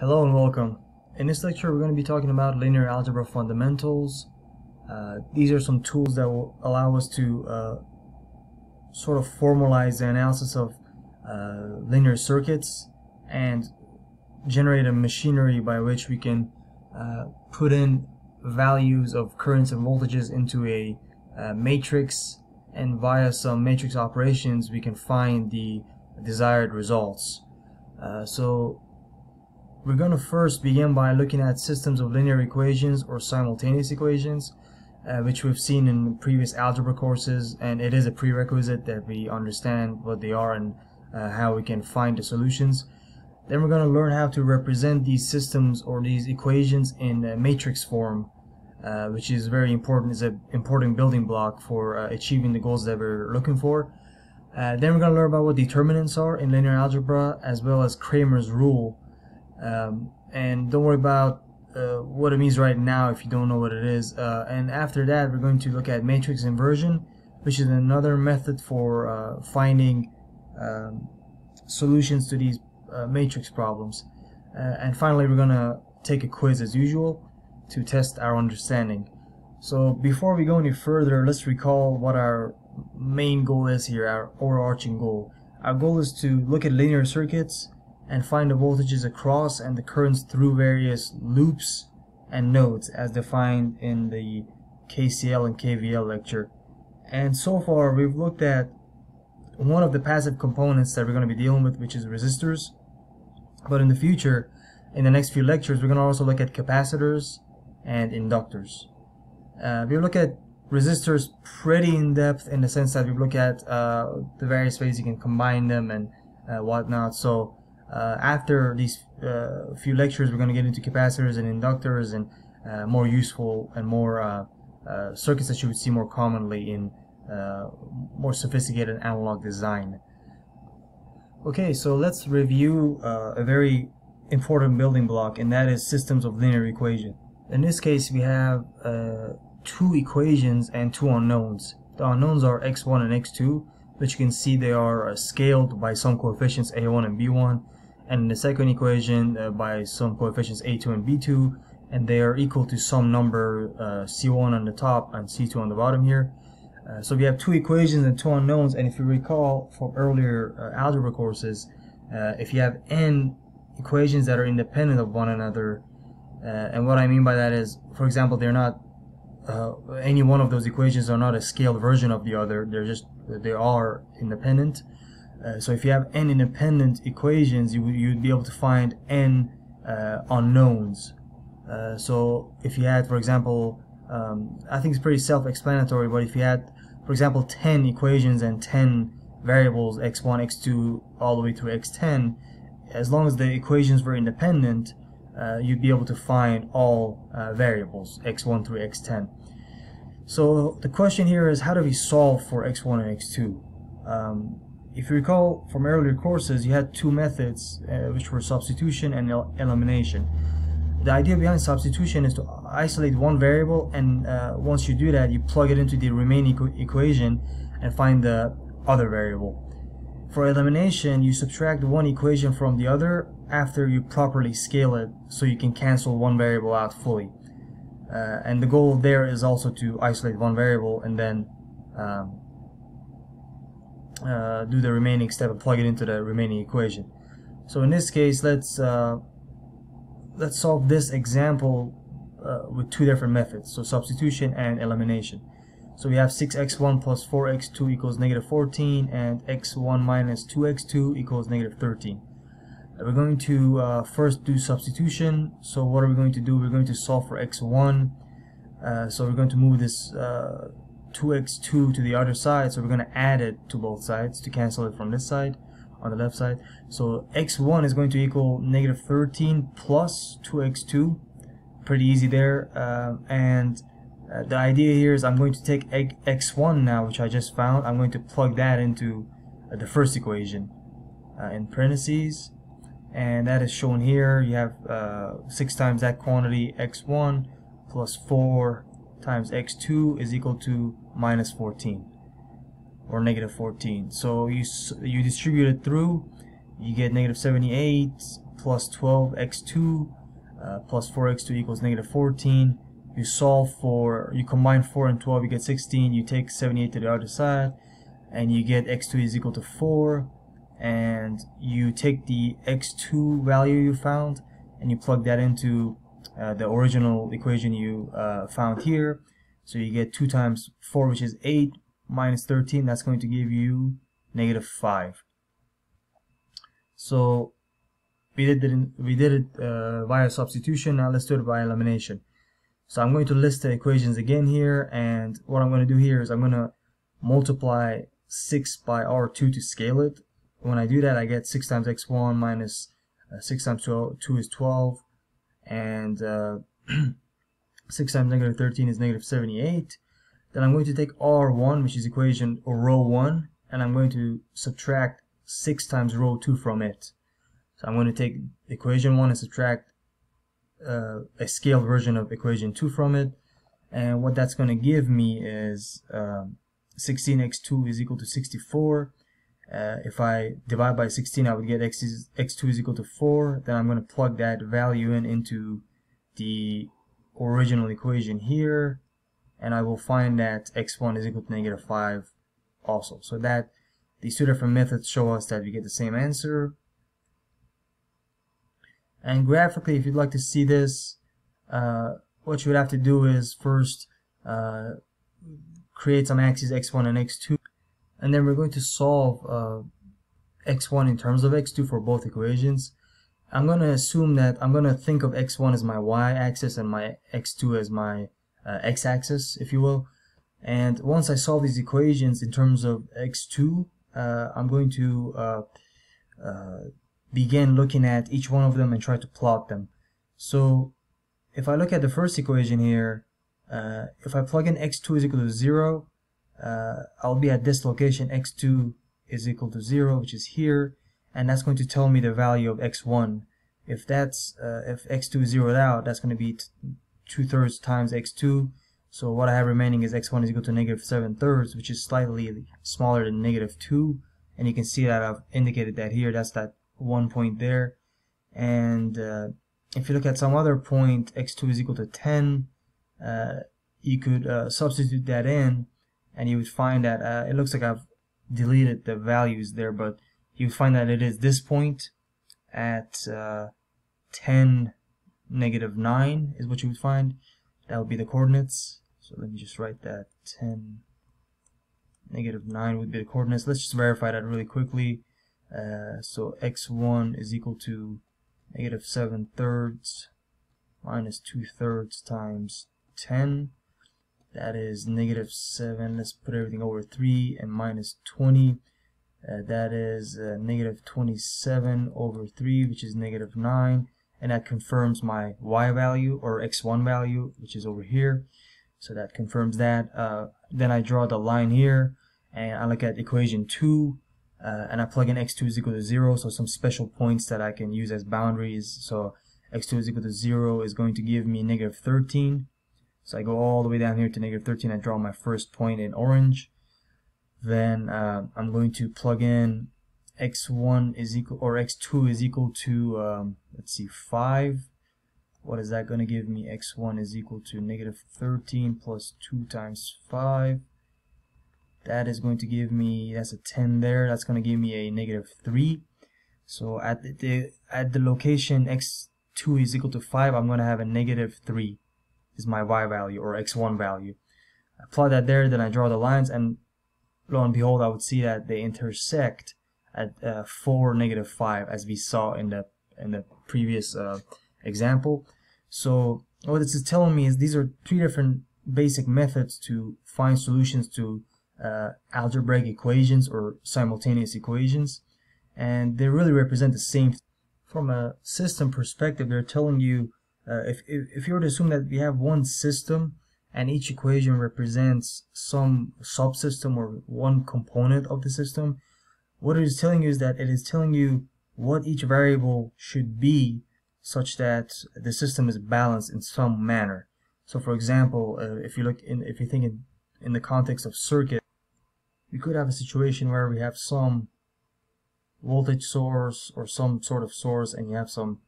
Hello and welcome. In this lecture we're going to be talking about linear algebra fundamentals. Uh, these are some tools that will allow us to uh, sort of formalize the analysis of uh, linear circuits and generate a machinery by which we can uh, put in values of currents and voltages into a uh, matrix and via some matrix operations we can find the desired results. Uh, so we're going to first begin by looking at systems of linear equations or simultaneous equations, uh, which we've seen in previous algebra courses, and it is a prerequisite that we understand what they are and uh, how we can find the solutions. Then we're going to learn how to represent these systems or these equations in matrix form, uh, which is very important, is an important building block for uh, achieving the goals that we're looking for. Uh, then we're going to learn about what determinants are in linear algebra, as well as Cramer's rule, um, and don't worry about uh, what it means right now if you don't know what it is. Uh, and after that, we're going to look at matrix inversion, which is another method for uh, finding um, solutions to these uh, matrix problems. Uh, and finally, we're going to take a quiz as usual to test our understanding. So before we go any further, let's recall what our main goal is here, our overarching goal. Our goal is to look at linear circuits and find the voltages across and the currents through various loops and nodes as defined in the KCL and KVL lecture. And so far we've looked at one of the passive components that we're going to be dealing with which is resistors. But in the future, in the next few lectures, we're going to also look at capacitors and inductors. Uh, we look at resistors pretty in depth in the sense that we look at uh, the various ways you can combine them and uh, whatnot. So after these uh, few lectures, we're going to get into capacitors and inductors and uh, more useful and more circuits that you would see more commonly in more sophisticated analog design. Okay, so let's review a very important building block, and that is systems of linear equation. In this case, we have uh, two equations and two unknowns. The unknowns are x1 and x2, which you can see they are uh, scaled by some coefficients a1 and b1, and the second equation uh, by some coefficients a2 and b2 and they are equal to some number uh, c1 on the top and c2 on the bottom here. Uh, so we have two equations and two unknowns and if you recall from earlier uh, algebra courses uh, if you have n equations that are independent of one another uh, and what I mean by that is for example they're not any one of those equations are not a scaled version of the other they're just they are independent uh, so if you have n independent equations, you you'd be able to find n uh, unknowns. Uh, so if you had, for example, um, I think it's pretty self-explanatory, but if you had, for example, 10 equations and 10 variables, x1, x2, all the way through x10, as long as the equations were independent, uh, you'd be able to find all uh, variables, x1 through x10. So the question here is, how do we solve for x1 and x2? Um, if you recall from earlier courses, you had two methods, uh, which were substitution and el elimination. The idea behind substitution is to isolate one variable, and uh, once you do that, you plug it into the remaining equ equation and find the other variable. For elimination, you subtract one equation from the other after you properly scale it so you can cancel one variable out fully. Uh, and the goal there is also to isolate one variable and then um, uh, do the remaining step and plug it into the remaining equation. So in this case, let's uh, let's solve this example uh, with two different methods, so substitution and elimination. So we have 6x1 plus 4x2 equals negative 14 and x1 minus 2x2 equals negative 13. We're going to uh, first do substitution. So what are we going to do? We're going to solve for x1. Uh, so we're going to move this uh, 2x2 to the other side so we're going to add it to both sides to cancel it from this side on the left side. So x1 is going to equal negative 13 plus 2x2 pretty easy there um, and uh, the idea here is I'm going to take x1 now which I just found. I'm going to plug that into uh, the first equation uh, in parentheses. And that is shown here. You have uh, 6 times that quantity x1 plus 4 times x2 is equal to minus 14 or negative 14 so you you distribute it through you get negative 78 plus 12 x2 uh, plus 4x2 equals negative 14 you solve for you combine 4 and 12 you get 16 you take 78 to the other side and you get x2 is equal to 4 and you take the x2 value you found and you plug that into uh, the original equation you uh, found here. So you get 2 times 4 which is 8 minus 13 that's going to give you negative 5 so we did it, we did it uh, via substitution. Now let's do it by elimination. So I'm going to list the equations again here and what I'm going to do here is I'm going to multiply 6 by r2 to scale it. When I do that I get 6 times x1 minus, uh, 6 times 12, 2 is 12 and uh, 6 times negative 13 is negative 78 then I'm going to take r1 which is equation or row 1 and I'm going to subtract 6 times row 2 from it. So I'm going to take equation 1 and subtract uh, a scaled version of equation 2 from it and what that's going to give me is um, 16x2 is equal to 64 uh, if I divide by 16 I would get x is, x2 is equal to 4 then I'm going to plug that value in into the original equation here. And I will find that x1 is equal to negative 5 also. So that these two different methods show us that we get the same answer. And graphically if you'd like to see this uh, what you would have to do is first uh, create some axes x1 and x2 and then we're going to solve uh, x1 in terms of x2 for both equations. I'm going to assume that I'm going to think of x1 as my y-axis and my x2 as my uh, x-axis if you will. And once I solve these equations in terms of x2 uh, I'm going to uh, uh, begin looking at each one of them and try to plot them. So if I look at the first equation here uh, if I plug in x2 is equal to 0 uh, I'll be at this location x2 is equal to 0 which is here and that's going to tell me the value of x1 if that's uh, if x2 is zeroed out that's going to be two-thirds times x2 so what I have remaining is x1 is equal to negative 7 thirds which is slightly smaller than negative 2 and you can see that I've indicated that here that's that one point there. And uh, if you look at some other point x2 is equal to 10 uh, you could uh, substitute that in and you would find that uh, it looks like I've deleted the values there but you find that it is this point at uh, 10 negative 9 is what you would find. That would be the coordinates. So let me just write that 10 negative 9 would be the coordinates. Let's just verify that really quickly. Uh, so x1 is equal to negative 7 thirds minus 2 thirds times 10 that is negative 7 let's put everything over 3 and minus 20 uh, that is uh, negative 27 over 3 which is negative 9 and that confirms my y value or x1 value which is over here. So that confirms that. Uh, then I draw the line here and I look at equation 2 uh, and I plug in x2 is equal to 0 so some special points that I can use as boundaries. So x2 is equal to 0 is going to give me negative 13 so I go all the way down here to negative 13. I draw my first point in orange. Then uh, I'm going to plug in x1 is equal or x2 is equal to um, let's see 5 what is that going to give me? X1 is equal to negative 13 plus 2 times 5 that is going to give me that's a 10 there. That's going to give me a negative 3 so at the, at the location x2 is equal to 5 I'm going to have a negative 3 is my y value or x1 value. I plot that there, then I draw the lines, and lo and behold, I would see that they intersect at uh, 4, negative 5, as we saw in the in the previous uh, example. So what this is telling me is these are three different basic methods to find solutions to uh, algebraic equations or simultaneous equations, and they really represent the same. From a system perspective, they're telling you uh, if, if, if you were to assume that we have one system and each equation represents some subsystem or one component of the system, what it is telling you is that it is telling you what each variable should be such that the system is balanced in some manner. So for example, uh, if you look in, if you think in, in the context of circuit, we could have a situation where we have some voltage source or some sort of source and you have some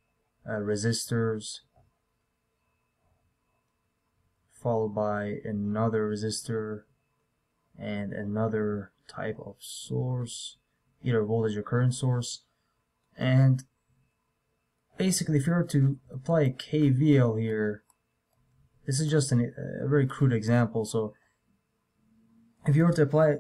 uh, resistors followed by another resistor and another type of source either voltage or current source. And basically if you were to apply a KVL here this is just an, a very crude example. So if you were to apply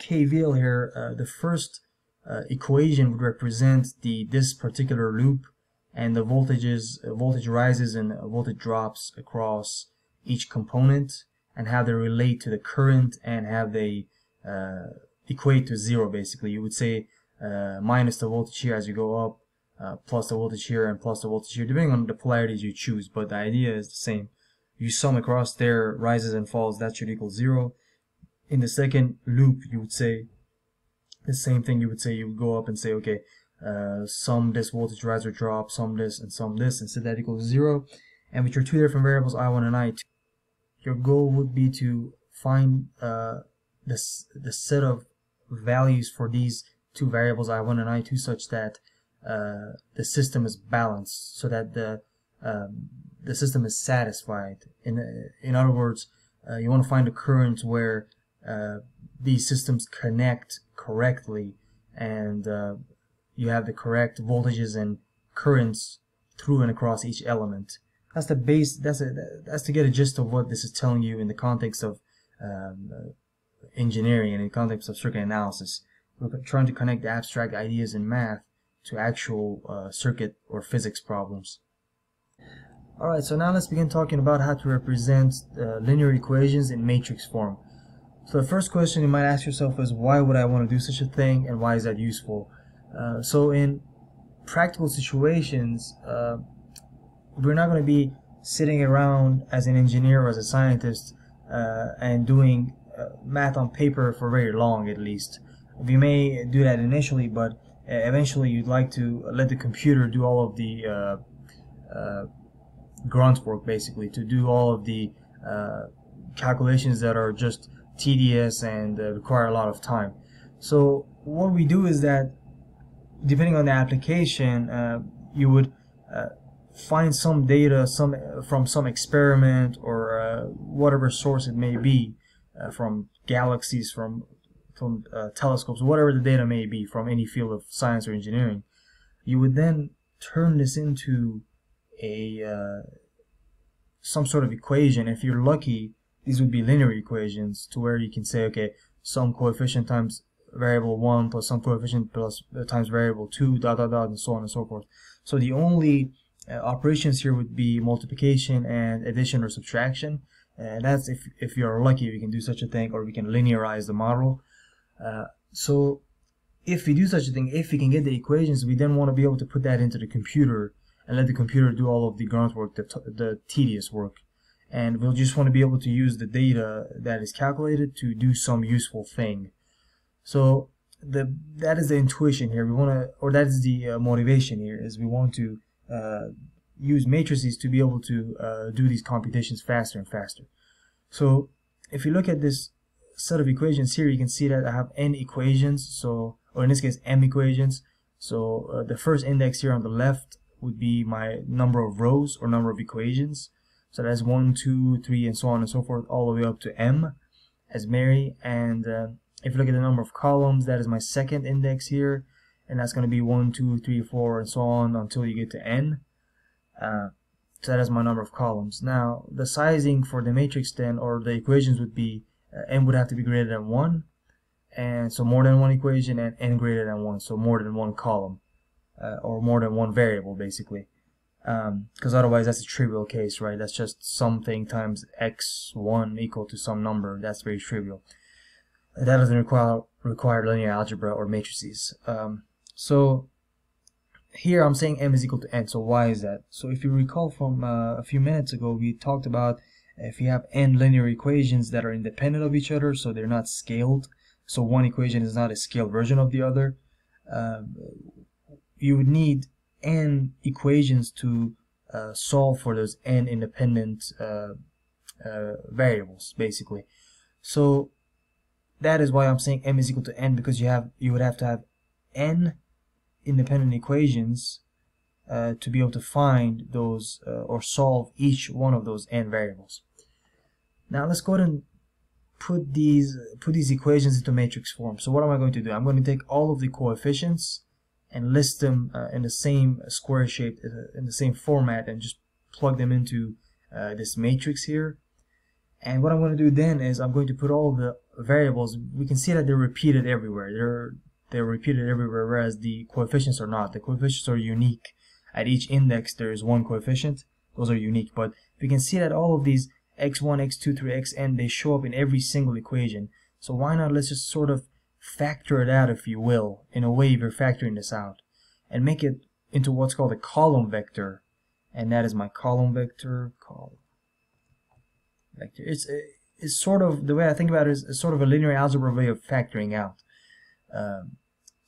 KVL here uh, the first uh, equation would represent the this particular loop and the voltages uh, voltage rises and voltage drops across each component and how they relate to the current and how they uh, equate to zero basically. You would say uh, minus the voltage here as you go up uh, plus the voltage here and plus the voltage here depending on the polarities you choose but the idea is the same. You sum across their rises and falls that should equal zero. In the second loop you would say the same thing. You would say you would go up and say okay uh, sum this voltage rise or drop sum this and sum this and set that equals zero. And with your two different variables i1 and i2 your goal would be to find uh, this the set of values for these two variables i1 and i2 such that uh, the system is balanced so that the um, the system is satisfied in in other words uh, you want to find a current where uh, these systems connect correctly and uh, you have the correct voltages and currents through and across each element. That's the base. That's a, that's to get a gist of what this is telling you in the context of um, engineering and in the context of circuit analysis. We're trying to connect abstract ideas in math to actual uh, circuit or physics problems. Alright, so now let's begin talking about how to represent uh, linear equations in matrix form. So the first question you might ask yourself is why would I want to do such a thing and why is that useful? Uh, so in practical situations, uh, we're not going to be sitting around as an engineer or as a scientist uh, and doing uh, math on paper for very long at least. We may do that initially, but eventually you'd like to let the computer do all of the uh, grunt work basically, to do all of the calculations that are just tedious and uh, require a lot of time. So what we do is that depending on the application, uh, you would uh, find some data some from some experiment or uh, whatever source it may be, uh, from galaxies, from from uh, telescopes, whatever the data may be from any field of science or engineering. You would then turn this into a some sort of equation. If you're lucky, these would be linear equations to where you can say, okay, some coefficient times variable 1 plus some coefficient plus uh, times variable 2, dot, dot, dot, and so on and so forth. So the only uh, operations here would be multiplication and addition or subtraction. And that's if, if you're lucky, we can do such a thing, or we can linearize the model. Uh, so if we do such a thing, if we can get the equations, we then want to be able to put that into the computer and let the computer do all of the grunt work, the, the tedious work and we'll just want to be able to use the data that is calculated to do some useful thing. So the that is the intuition here. We want to, or that is the uh, motivation here, is we want to uh, use matrices to be able to uh, do these computations faster and faster. So if you look at this set of equations here, you can see that I have n equations, so or in this case m equations. So uh, the first index here on the left would be my number of rows or number of equations. So that's 1, 2, 3, and so on and so forth, all the way up to M as Mary. And uh, if you look at the number of columns, that is my second index here. And that's going to be 1, 2, 3, 4, and so on until you get to N. Uh, so that is my number of columns. Now, the sizing for the matrix then, or the equations would be, uh, N would have to be greater than 1. And so more than one equation and N greater than 1. So more than one column. Uh, or more than one variable, basically because um, otherwise that's a trivial case, right? That's just something times x1 equal to some number. That's very trivial. That doesn't require require linear algebra or matrices. Um, so here I'm saying m is equal to n. So why is that? So if you recall from uh, a few minutes ago, we talked about if you have n linear equations that are independent of each other, so they're not scaled. So one equation is not a scaled version of the other. Uh, you would need n equations to uh, solve for those n independent uh, uh, variables basically so that is why I'm saying m is equal to n because you have you would have to have n independent equations uh, to be able to find those uh, or solve each one of those n variables. Now let's go ahead and put these put these equations into matrix form. So what am I going to do? I'm going to take all of the coefficients and list them uh, in the same square shape uh, in the same format and just plug them into uh, this matrix here. And what I'm going to do then is I'm going to put all the variables. We can see that they're repeated everywhere. They're they're repeated everywhere, whereas the coefficients are not. The coefficients are unique. At each index, there is one coefficient. Those are unique. But we can see that all of these x1, x2 through xn, they show up in every single equation. So why not let's just sort of factor it out, if you will, in a way you're factoring this out, and make it into what's called a column vector. And that is my column vector, column vector. It's, it's sort of, the way I think about it is, sort of a linear algebra way of factoring out. Um,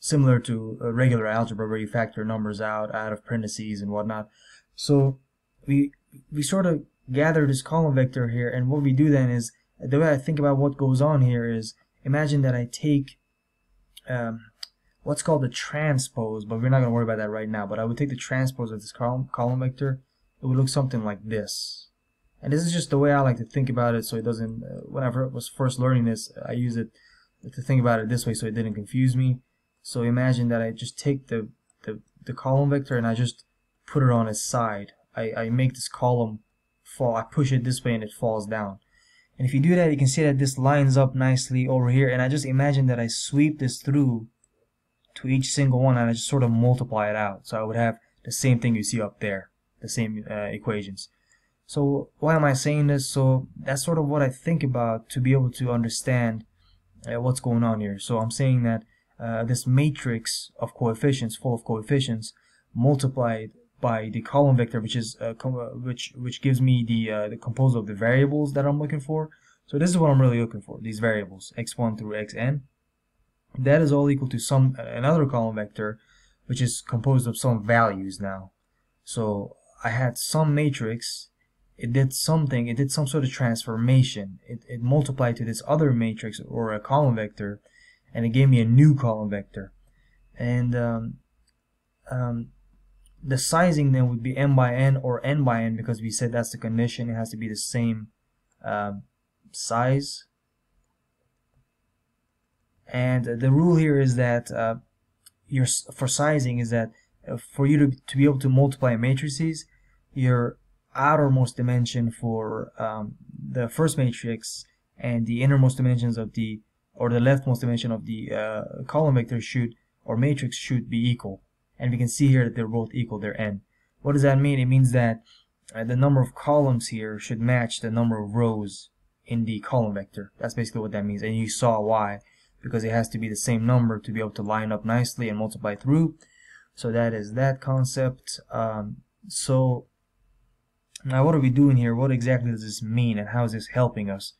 similar to a regular algebra where you factor numbers out out of parentheses and whatnot. So we we sort of gather this column vector here and what we do then is the way I think about what goes on here is imagine that I take um, what's called the transpose but we're not going to worry about that right now but I would take the transpose of this column, column vector it would look something like this and this is just the way I like to think about it so it doesn't uh, whenever I was first learning this I use it to think about it this way so it didn't confuse me so imagine that I just take the, the, the column vector and I just put it on its side. I, I make this column fall, I push it this way and it falls down. And if you do that, you can see that this lines up nicely over here. And I just imagine that I sweep this through to each single one and I just sort of multiply it out. So I would have the same thing you see up there, the same uh, equations. So why am I saying this? So that's sort of what I think about to be able to understand uh, what's going on here. So I'm saying that uh, this matrix of coefficients, full of coefficients, multiplied by the column vector, which is uh, uh, which which gives me the uh, the composed of the variables that I'm looking for. So this is what I'm really looking for: these variables x1 through xn. That is all equal to some uh, another column vector, which is composed of some values now. So I had some matrix. It did something. It did some sort of transformation. It, it multiplied to this other matrix or a column vector and it gave me a new column vector. And um, um, the sizing then would be m by n or n by n because we said that's the condition. It has to be the same uh, size. And the rule here is that uh, your for sizing is that uh, for you to, to be able to multiply matrices your outermost dimension for um, the first matrix and the innermost dimensions of the or the leftmost dimension of the uh, column vector should or matrix should be equal. And we can see here that they're both equal they're n. What does that mean? It means that uh, the number of columns here should match the number of rows in the column vector. That's basically what that means. And you saw why. Because it has to be the same number to be able to line up nicely and multiply through. So that is that concept. Um, so now what are we doing here? What exactly does this mean? And how is this helping us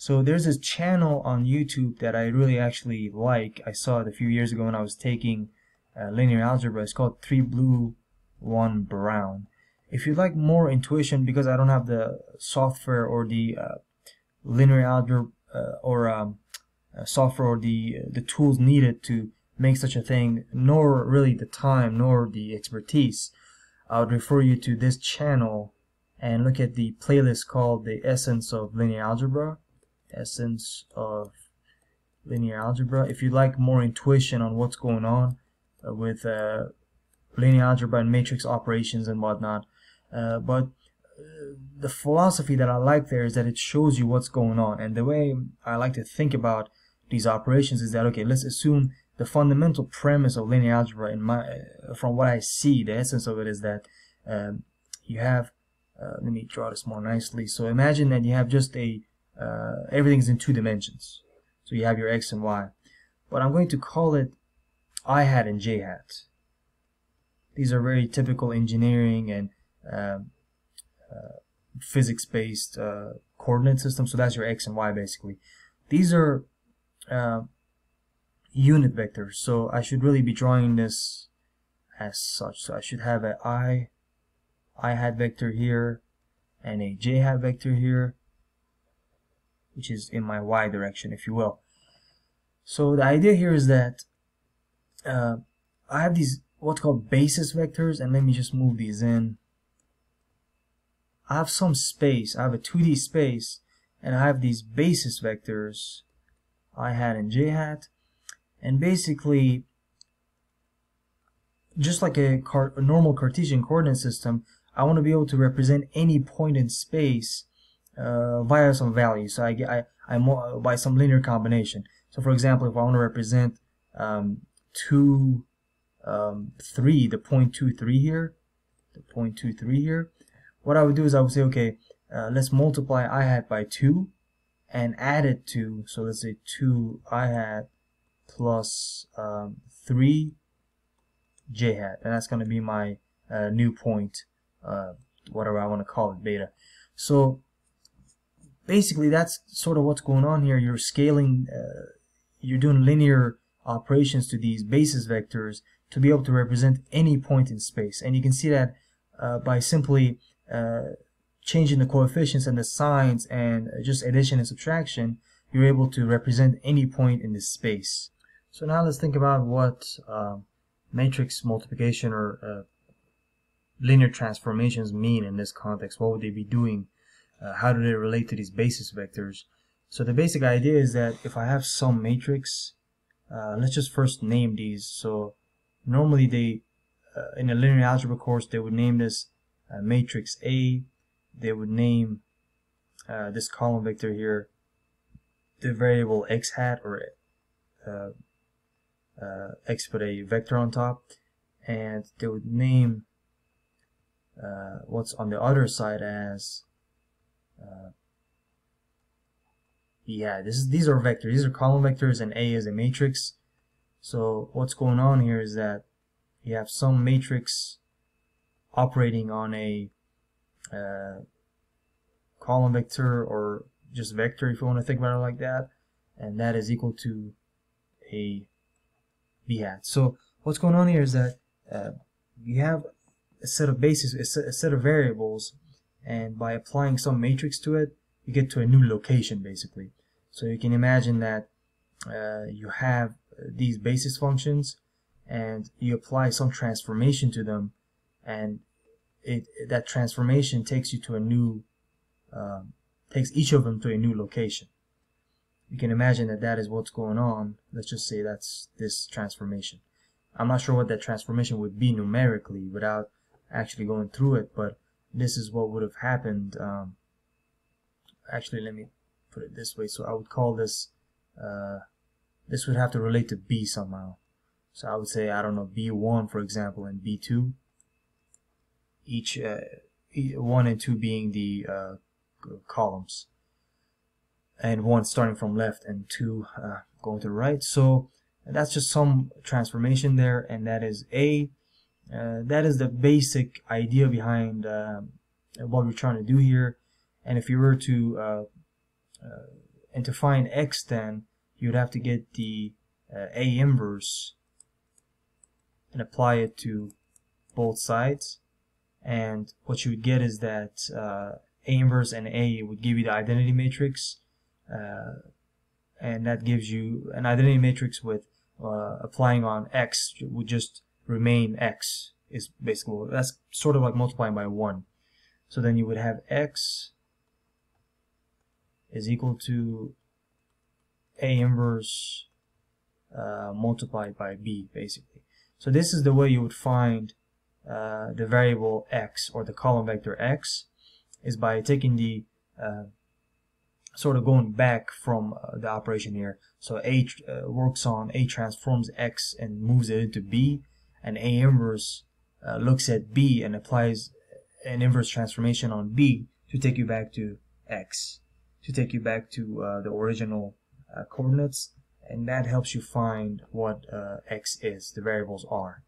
so there's this channel on YouTube that I really actually like. I saw it a few years ago when I was taking uh, linear algebra. It's called 3 Blue 1 Brown. If you'd like more intuition, because I don't have the software or the uh, linear algebra uh, or um, uh, software or the uh, the tools needed to make such a thing, nor really the time nor the expertise, I would refer you to this channel and look at the playlist called The Essence of Linear Algebra essence of linear algebra. If you like more intuition on what's going on uh, with uh, linear algebra and matrix operations and whatnot, uh, but uh, the philosophy that I like there is that it shows you what's going on. And the way I like to think about these operations is that okay, let's assume the fundamental premise of linear algebra, in my uh, from what I see, the essence of it is that um, you have. Uh, let me draw this more nicely. So imagine that you have just a uh, everything's in two dimensions. So you have your x and y. But I'm going to call it i hat and j hat. These are very typical engineering and um, uh, physics-based uh, coordinate systems. So that's your x and y basically. These are uh, unit vectors. So I should really be drawing this as such. So I should have an i, i hat vector here and a j hat vector here which is in my y direction if you will. So the idea here is that uh, I have these what's called basis vectors and let me just move these in. I have some space I have a 2d space and I have these basis vectors i hat and j hat. And basically just like a, a, normal Cartesian coordinate system I want to be able to represent any point in space uh, via some value so I get I, I by some linear combination. So for example if I want to represent um, 2 um, 3 the point two three here the point two three here what I would do is I would say okay uh, let's multiply i hat by 2 and add it to so let's say 2 i hat plus um, 3 j hat and that's going to be my uh, new point uh, whatever I want to call it beta. So basically that's sort of what's going on here you're scaling uh, you're doing linear operations to these basis vectors to be able to represent any point in space and you can see that uh, by simply uh, changing the coefficients and the signs and just addition and subtraction you're able to represent any point in this space so now let's think about what um, matrix multiplication or uh, linear transformations mean in this context. What would they be doing? Uh, how do they relate to these basis vectors? So the basic idea is that if I have some matrix, uh, let's just first name these. So normally they, uh, in a linear algebra course, they would name this uh, matrix A. They would name uh, this column vector here the variable x hat or uh, x put a vector on top and they would name uh, what's on the other side as uh, yeah this is these are vectors. These are column vectors and a is a matrix. So what's going on here is that you have some matrix operating on a uh, column vector or just vector if you want to think about it like that. And that is equal to a b hat. So what's going on here is that uh, you have a set of bases, a set, a set of variables, and by applying some matrix to it, you get to a new location basically. So you can imagine that uh, you have these basis functions and you apply some transformation to them and it that transformation takes you to a new um, takes each of them to a new location you can imagine that that is what's going on. Let's just say that's this transformation. I'm not sure what that transformation would be numerically without actually going through it, but this is what would have happened. Um, actually, let me put it this way. So I would call this, uh, this would have to relate to B somehow. So I would say, I don't know, B1, for example, and B2. Each, uh, 1 and 2 being the uh, columns and one starting from left and two uh, going to the right so that's just some transformation there and that is a that is the basic idea behind uh, what we're trying to do here. And if you were to uh, uh, and to find x then you'd have to get the uh, a inverse and apply it to both sides. And what you would get is that a inverse and a would give you the identity matrix uh, and that gives you an identity matrix with uh, applying on x would just remain x is basically that's sort of like multiplying by 1 so then you would have x is equal to a inverse uh, multiplied by b basically. So this is the way you would find uh, the variable x or the column vector x is by taking the uh, sort of going back from uh, the operation here. So A uh, works on A transforms X and moves it into B, and A inverse uh, looks at B and applies an inverse transformation on B to take you back to X, to take you back to uh, the original uh, coordinates, and that helps you find what uh, X is, the variables are.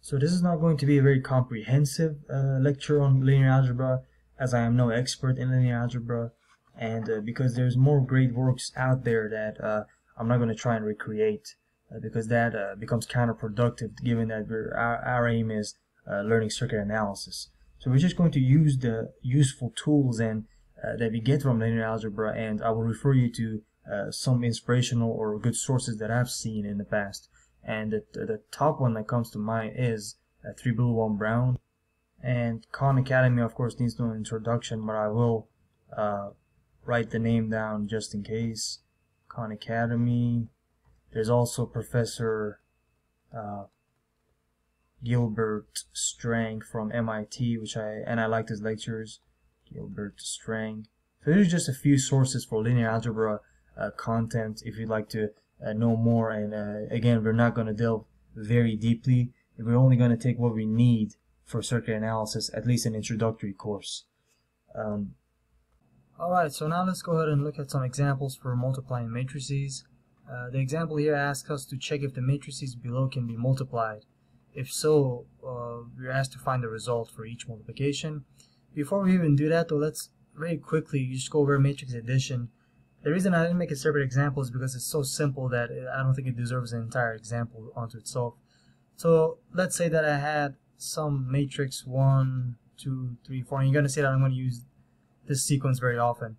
So this is not going to be a very comprehensive lecture on linear algebra, as I am no expert in linear algebra. And uh, because there's more great works out there that uh, I'm not going to try and recreate. uh, because that uh, becomes counterproductive given that our, our, aim is uh, learning circuit analysis. So we're just going to use the useful tools and uh, that we get from linear algebra and I will refer you to some inspirational or good sources that I've seen in the past. And the, the top one that comes to mind is uh, 3Blue1Brown. And Khan Academy of course needs no introduction but I will uh, write the name down just in case. Khan Academy there's also Professor uh, Gilbert Strang from MIT, which I and I liked his lectures. Gilbert Strang. So there's just a few sources for linear algebra uh, content if you'd like to uh, know more. And uh, again, we're not going to delve very deeply. We're only going to take what we need for circuit analysis, at least an introductory course. Um, Alright, so now let's go ahead and look at some examples for multiplying matrices. Uh, the example here asks us to check if the matrices below can be multiplied. If so, uh, we're asked to find the result for each multiplication. Before we even do that though, let's very quickly just go over matrix addition. The reason I didn't make a separate example is because it's so simple that I don't think it deserves an entire example onto itself. So let's say that I had some matrix 1, 2, 3, 4, and you're going to see that I'm going to use this sequence very often.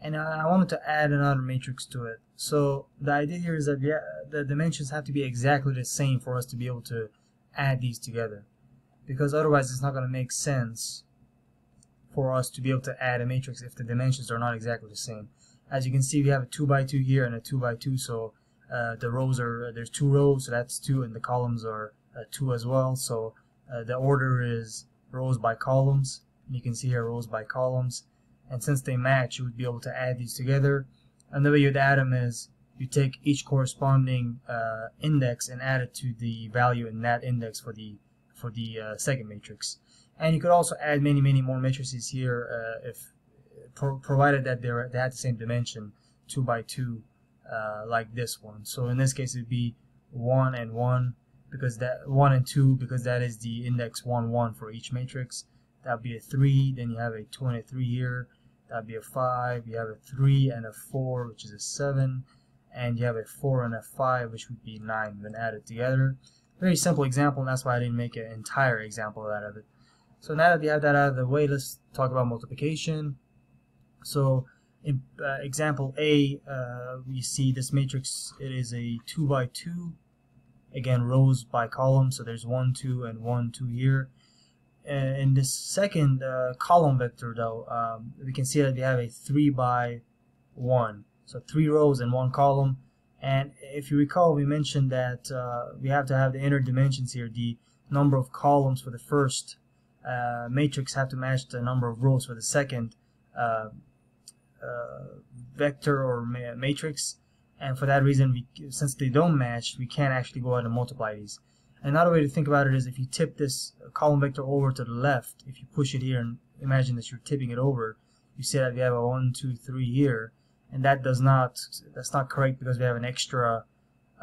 And I wanted to add another matrix to it. So the idea here is that the dimensions have to be exactly the same for us to be able to add these together. Because otherwise it's not going to make sense for us to be able to add a matrix if the dimensions are not exactly the same. As you can see we have a 2 by 2 here and a 2 by 2 so uh, the rows are there's two rows so that's 2 and the columns are uh, 2 as well. So uh, the order is rows by columns. You can see here rows by columns. And since they match you would be able to add these together and the way you'd add them is you take each corresponding uh, index and add it to the value in that index for the for the uh, second matrix. And you could also add many, many more matrices here uh, if pro provided that they're, they had the same dimension, 2 by 2, uh, like this one. So in this case, it would be 1 and 1, because that 1 and 2, because that is the index 1, 1 for each matrix. That would be a 3, then you have a 2 and a 3 here. That would be a 5, you have a 3 and a 4, which is a 7, and you have a 4 and a 5 which would be 9 when added together. Very simple example and that's why I didn't make an entire example out of it. So now that we have that out of the way, let's talk about multiplication. So in uh, example A, uh, we see this matrix, it is a 2 by 2, again rows by column, so there's 1, 2, and 1, 2 here. In this second uh, column vector though, um, we can see that we have a 3 by 1. So three rows and one column. And if you recall, we mentioned that uh, we have to have the inner dimensions here. The number of columns for the first uh, matrix have to match the number of rows for the second uh, uh vector or ma matrix. And for that reason, we, since they don't match, we can't actually go ahead and multiply these. Another way to think about it is if you tip this column vector over to the left, if you push it here and imagine that you're tipping it over, you see that we have a 1, 2, 3 here and that does not that's not correct because we have an extra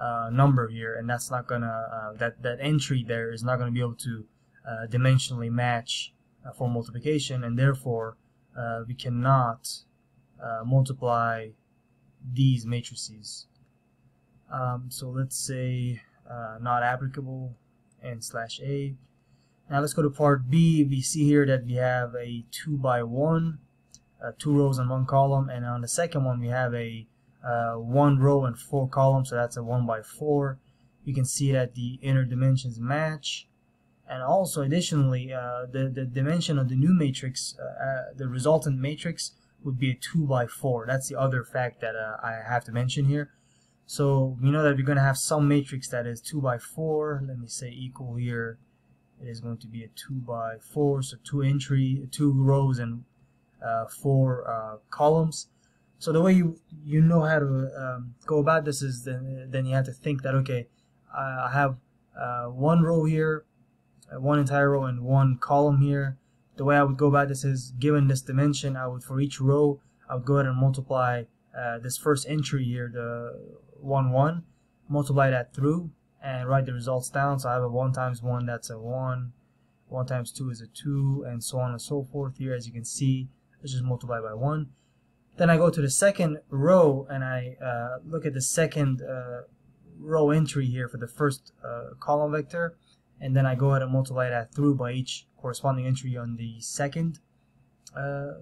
uh, number here and that's not gonna uh, that that entry there is not gonna be able to uh, dimensionally match uh, for multiplication and therefore uh, we cannot uh, multiply these matrices. Um, so let's say not applicable and slash a. Now let's go to part B. We see here that we have a 2 by 1 uh, two rows and one column and on the second one we have a uh, one row and four columns so that's a one by four. You can see that the inner dimensions match. And also additionally uh, the, the dimension of the new matrix uh, uh, the resultant matrix would be a 2 by 4 that's the other fact that uh, I have to mention here so we know that we're going to have some matrix that is 2 by 4 let me say equal here it is going to be a 2 by 4 so two entry two rows and uh, four uh, columns. So the way you you know how to um, go about this is then then you have to think that okay, I have uh, one row here, one entire row, and one column here. The way I would go about this is given this dimension, I would for each row I would go ahead and multiply uh, this first entry here, the 1, 1, multiply that through and write the results down. So I have a 1 times 1, that's a 1, 1 times 2 is a 2, and so on and so forth here. As you can see, let's just multiply by 1. Then I go to the second row and I uh, look at the second uh, row entry here for the first uh, column vector and then I go ahead and multiply that through by each corresponding entry on the second uh,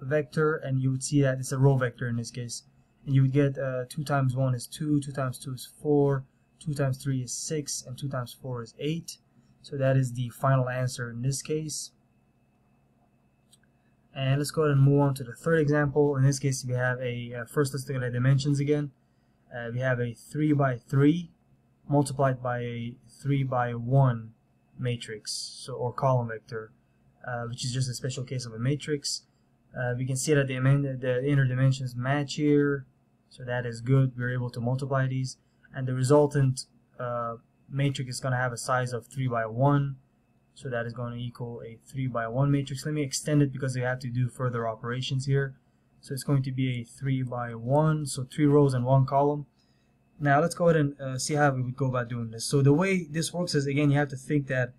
vector and you would see that it's a row vector in this case and you would get uh, 2 times 1 is 2, 2 times 2 is 4, 2 times 3 is 6, and 2 times 4 is 8. So that is the final answer in this case. And let's go ahead and move on to the third example. In this case, we have a, uh, first let's look at the dimensions again. Uh, we have a 3 by 3 multiplied by a 3 by 1 matrix, so or column vector, uh, which is just a special case of a matrix. Uh, we can see that the, the inner dimensions match here, so that is good. We're able to multiply these, and the resultant uh, matrix is going to have a size of 3 by 1, so that is going to equal a 3 by 1 matrix. Let me extend it because we have to do further operations here. So it's going to be a 3 by 1, so 3 rows and 1 column. Now let's go ahead and uh, see how we would go about doing this. So the way this works is, again, you have to think that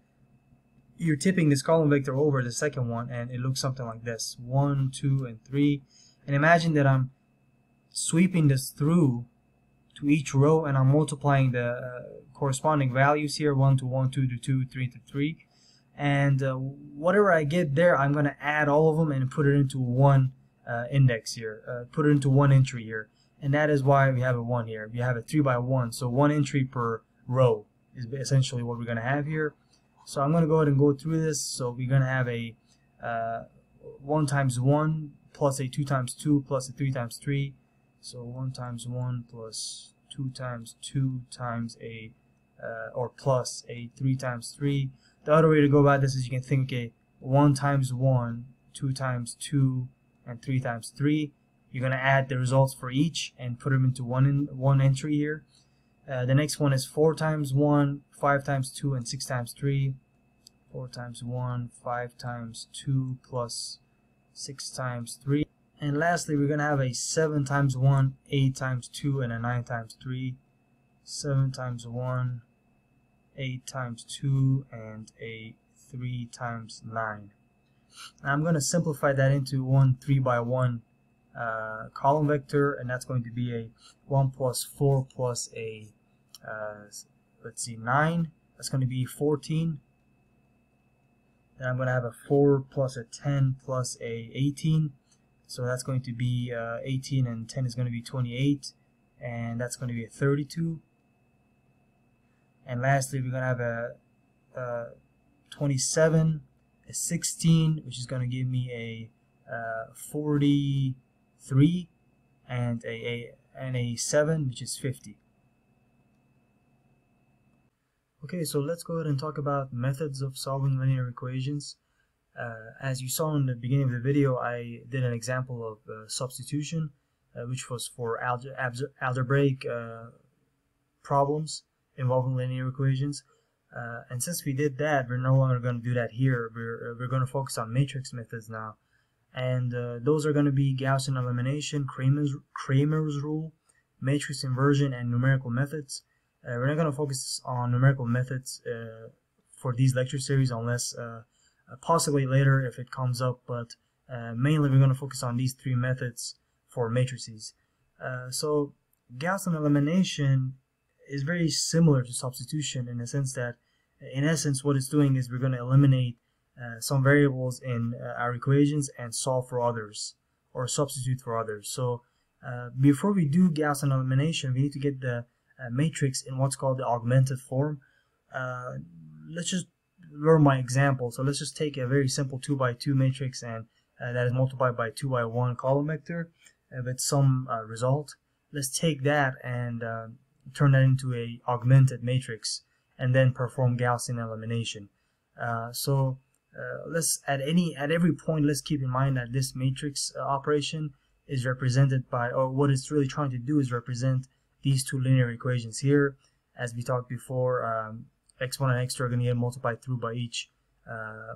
you're tipping this column vector over the second one and it looks something like this. 1, 2, and 3. And imagine that I'm sweeping this through to each row and I'm multiplying the uh, corresponding values here 1 to 1, 2 to 2, 3 to 3 and uh, whatever I get there I'm going to add all of them and put it into one uh, index here uh, put it into one entry here. And that is why we have a 1 here. We have a 3 by 1 so one entry per row is essentially what we're going to have here. So I'm going to go ahead and go through this. So we're going to have a uh, 1 times 1 plus a 2 times 2 plus a 3 times 3 so 1 times 1 plus 2 times 2 times a uh, or plus a 3 times 3 the other way to go about this is you can think okay 1 times 1 2 times 2 and 3 times 3 you're going to add the results for each and put them into one in, one entry here. Uh, the next one is 4 times 1 5 times 2 and 6 times 3 4 times 1 5 times 2 plus 6 times 3 and lastly we're going to have a 7 times 1 8 times 2 and a 9 times 3 7 times 1 8 times 2 and a 3 times 9. Now I'm going to simplify that into one 3 by 1 uh, column vector and that's going to be a 1 plus 4 plus a uh, let's see 9 that's going to be 14 then I'm going to have a 4 plus a 10 plus a 18 so that's going to be uh, 18 and 10 is going to be 28 and that's going to be a 32 and lastly we're going to have a, a 27 a 16 which is going to give me a uh, 43 and a, a and a 7 which is 50 okay so let's go ahead and talk about methods of solving linear equations as you saw in the beginning of the video I did an example of uh, substitution uh, which was for algebraic uh, problems involving linear equations. Uh, and since we did that, we're no longer going to do that here. We're, uh, we're going to focus on matrix methods now. And uh, those are going to be Gaussian elimination, Cramer's, Cramer's rule, matrix inversion, and numerical methods. Uh, we're not going to focus on numerical methods uh, for these lecture series unless uh, possibly later if it comes up, but mainly we're going to focus on these three methods for matrices. so Gaussian elimination is very similar to substitution in the sense that in essence what it's doing is we're going to eliminate uh, some variables in uh, our equations and solve for others or substitute for others so uh, before we do Gaussian elimination we need to get the uh, matrix in what's called the augmented form uh, let's just learn my example. So let's just take a very simple 2 by 2 matrix and uh, that is multiplied by 2 by 1 column vector with some result. Let's take that and turn that into a augmented matrix and then perform Gaussian elimination. Uh, so uh, let's at any at every point let's keep in mind that this matrix uh, operation is represented by or what it's really trying to do is represent these two linear equations here. As we talked before um, x1 and x2 are going to get multiplied through by each uh,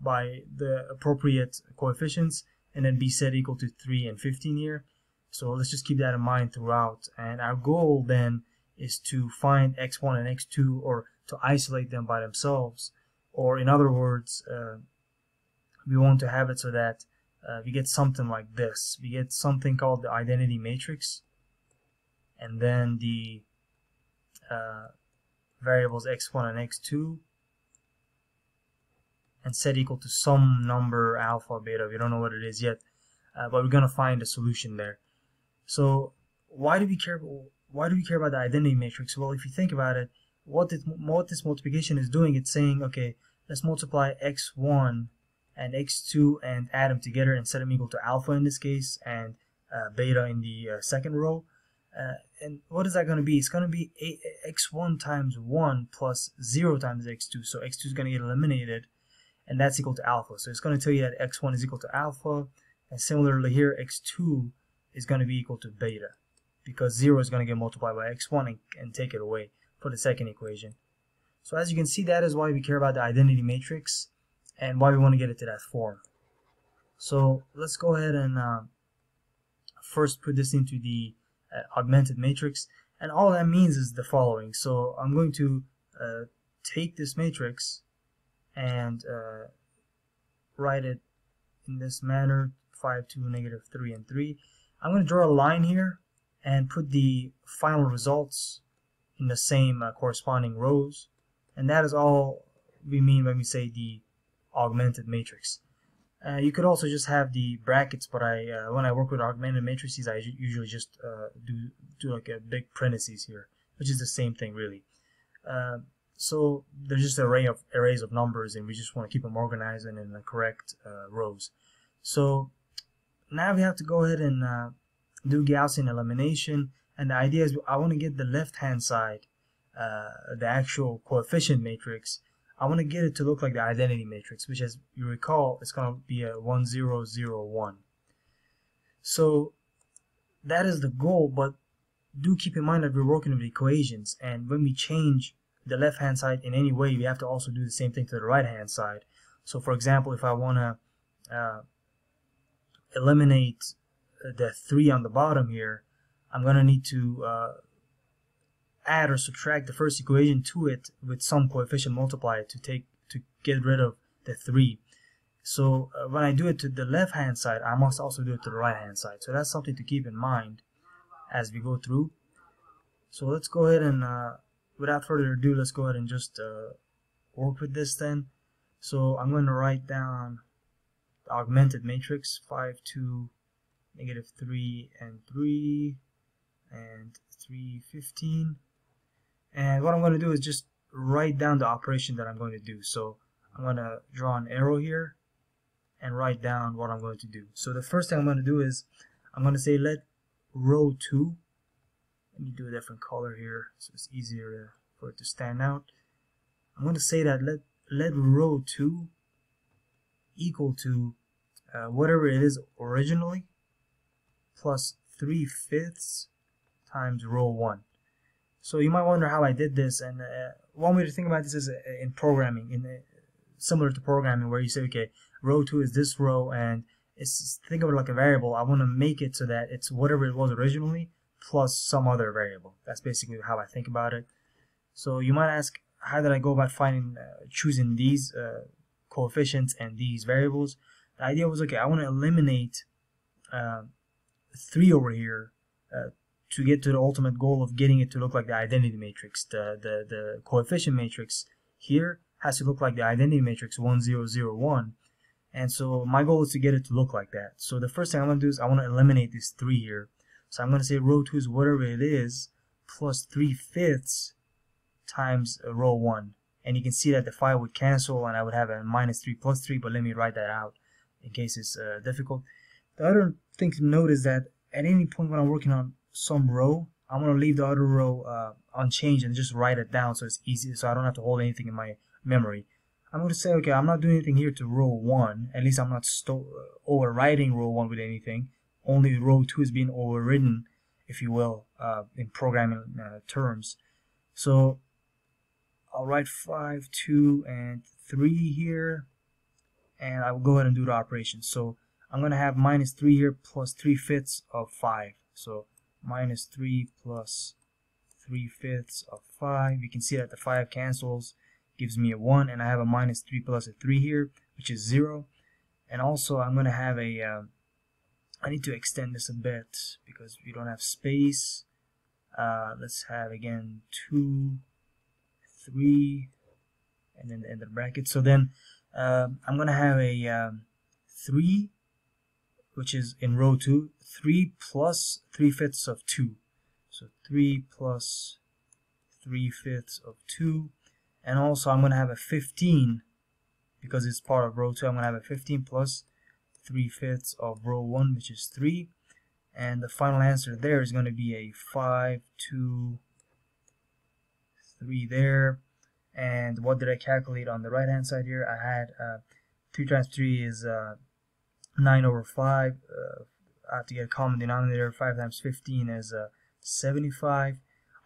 by the appropriate coefficients and then be set equal to 3 and 15 here so let's just keep that in mind throughout. And our goal then is to find x1 and x2 or to isolate them by themselves. Or in other words, uh, we want to have it so that uh, we get something like this. We get something called the identity matrix. And then the uh, variables x1 and x2 and set equal to some number alpha beta we don't know what it is yet uh, but we're gonna find a solution there so why do we care? Why do we care about the identity matrix? Well, if you think about it, what this, what this multiplication is doing, it's saying, okay, let's multiply x1 and x2 and add them together and set them equal to alpha in this case and uh, beta in the uh, second row. Uh, and what is that going to be? It's going to be x1 times 1 plus 0 times x2. So x2 is going to get eliminated and that's equal to alpha. So it's going to tell you that x1 is equal to alpha and similarly here x2 is going to be equal to beta because 0 is going to get multiplied by x1 and, and take it away for the second equation. So as you can see, that is why we care about the identity matrix and why we want to get it to that form. So let's go ahead and uh, first put this into the uh, augmented matrix. And all that means is the following. So I'm going to uh, take this matrix and uh, write it in this manner 5 2 negative 3 and 3 I'm going to draw a line here and put the final results in the same uh, corresponding rows and that is all we mean when we say the augmented matrix uh, you could also just have the brackets but I uh, when I work with augmented matrices I usually just uh, do do like a big parentheses here which is the same thing really. Uh, so there's just an array of arrays of numbers and we just want to keep them organized and in the correct uh, rows. So now we have to go ahead and uh, do Gaussian elimination and the idea is I want to get the left hand side the actual coefficient matrix I want to get it to look like the identity matrix which as you recall it's going to be a 1001 so that is the goal but do keep in mind that we're working with equations and when we change the left hand side in any way, we have to also do the same thing to the right hand side. So for example, if I want to uh, eliminate the 3 on the bottom here, I'm going to need to uh, add or subtract the first equation to it with some coefficient multiplier to take to get rid of the 3. So uh, when I do it to the left hand side, I must also do it to the right hand side. So that's something to keep in mind as we go through. So let's go ahead and uh, without further ado, let's go ahead and just uh, work with this then. So I'm going to write down the augmented matrix 5, 2, negative 3, and 3, and 3, 15. And what I'm going to do is just write down the operation that I'm going to do. So I'm going to draw an arrow here and write down what I'm going to do. So the first thing I'm going to do is I'm going to say let row 2 let me do a different color here so it's easier for it to stand out I'm going to say that let let row 2 equal to uh, whatever it is originally plus 3 fifths times row 1 so you might wonder how I did this and uh, one way to think about this is uh, in programming in uh, similar to programming where you say okay row 2 is this row and it's think of it like a variable I want to make it so that it's whatever it was originally plus some other variable. That's basically how I think about it. So you might ask, how did I go about finding, uh, choosing these uh, coefficients and these variables? The idea was, okay, I want to eliminate uh, 3 over here to get to the ultimate goal of getting it to look like the identity matrix. The, the, the coefficient matrix here has to look like the identity matrix 1001. And so my goal is to get it to look like that. So the first thing I'm going to do is I want to eliminate this 3 here. So I'm going to say row 2 is whatever it is plus 3 fifths times row 1. And you can see that the 5 would cancel and I would have a minus 3 plus 3, but let me write that out in case it's uh, difficult. The other thing to note is that at any point when I'm working on some row, I'm to leave the other row uh, unchanged and just write it down so it's easy, so I don't have to hold anything in my memory. I'm going to say, okay, I'm not doing anything here to row 1, at least I'm not overwriting row 1 with anything only row 2 is being overridden, if you will, uh, in programming uh, terms. So I'll write 5, 2, and 3 here, and I will go ahead and do the operation. So I'm going to have minus 3 here plus 3 fifths of 5. So minus 3 plus 3 fifths of 5. You can see that the 5 cancels, gives me a 1, and I have a minus 3 plus a 3 here, which is 0. And also I'm going to have a... Uh, I need to extend this a bit because we don't have space. Uh, let's have again two, three, and then the end of the bracket. So then uh, I'm gonna have a um, three which is in row 2, 3 plus 3 fifths of 2. So 3 plus 3 fifths of 2. And also I'm going to have a 15 because it's part of row 2. I'm going to have a 15 plus 3 fifths of row 1 which is 3. And the final answer there is going to be a 5, 2, 3 there. And what did I calculate on the right hand side here? I had uh, 3 times 3 is uh, 9 over 5. Uh, I have to get a common denominator. 5 times 15 is uh, 75.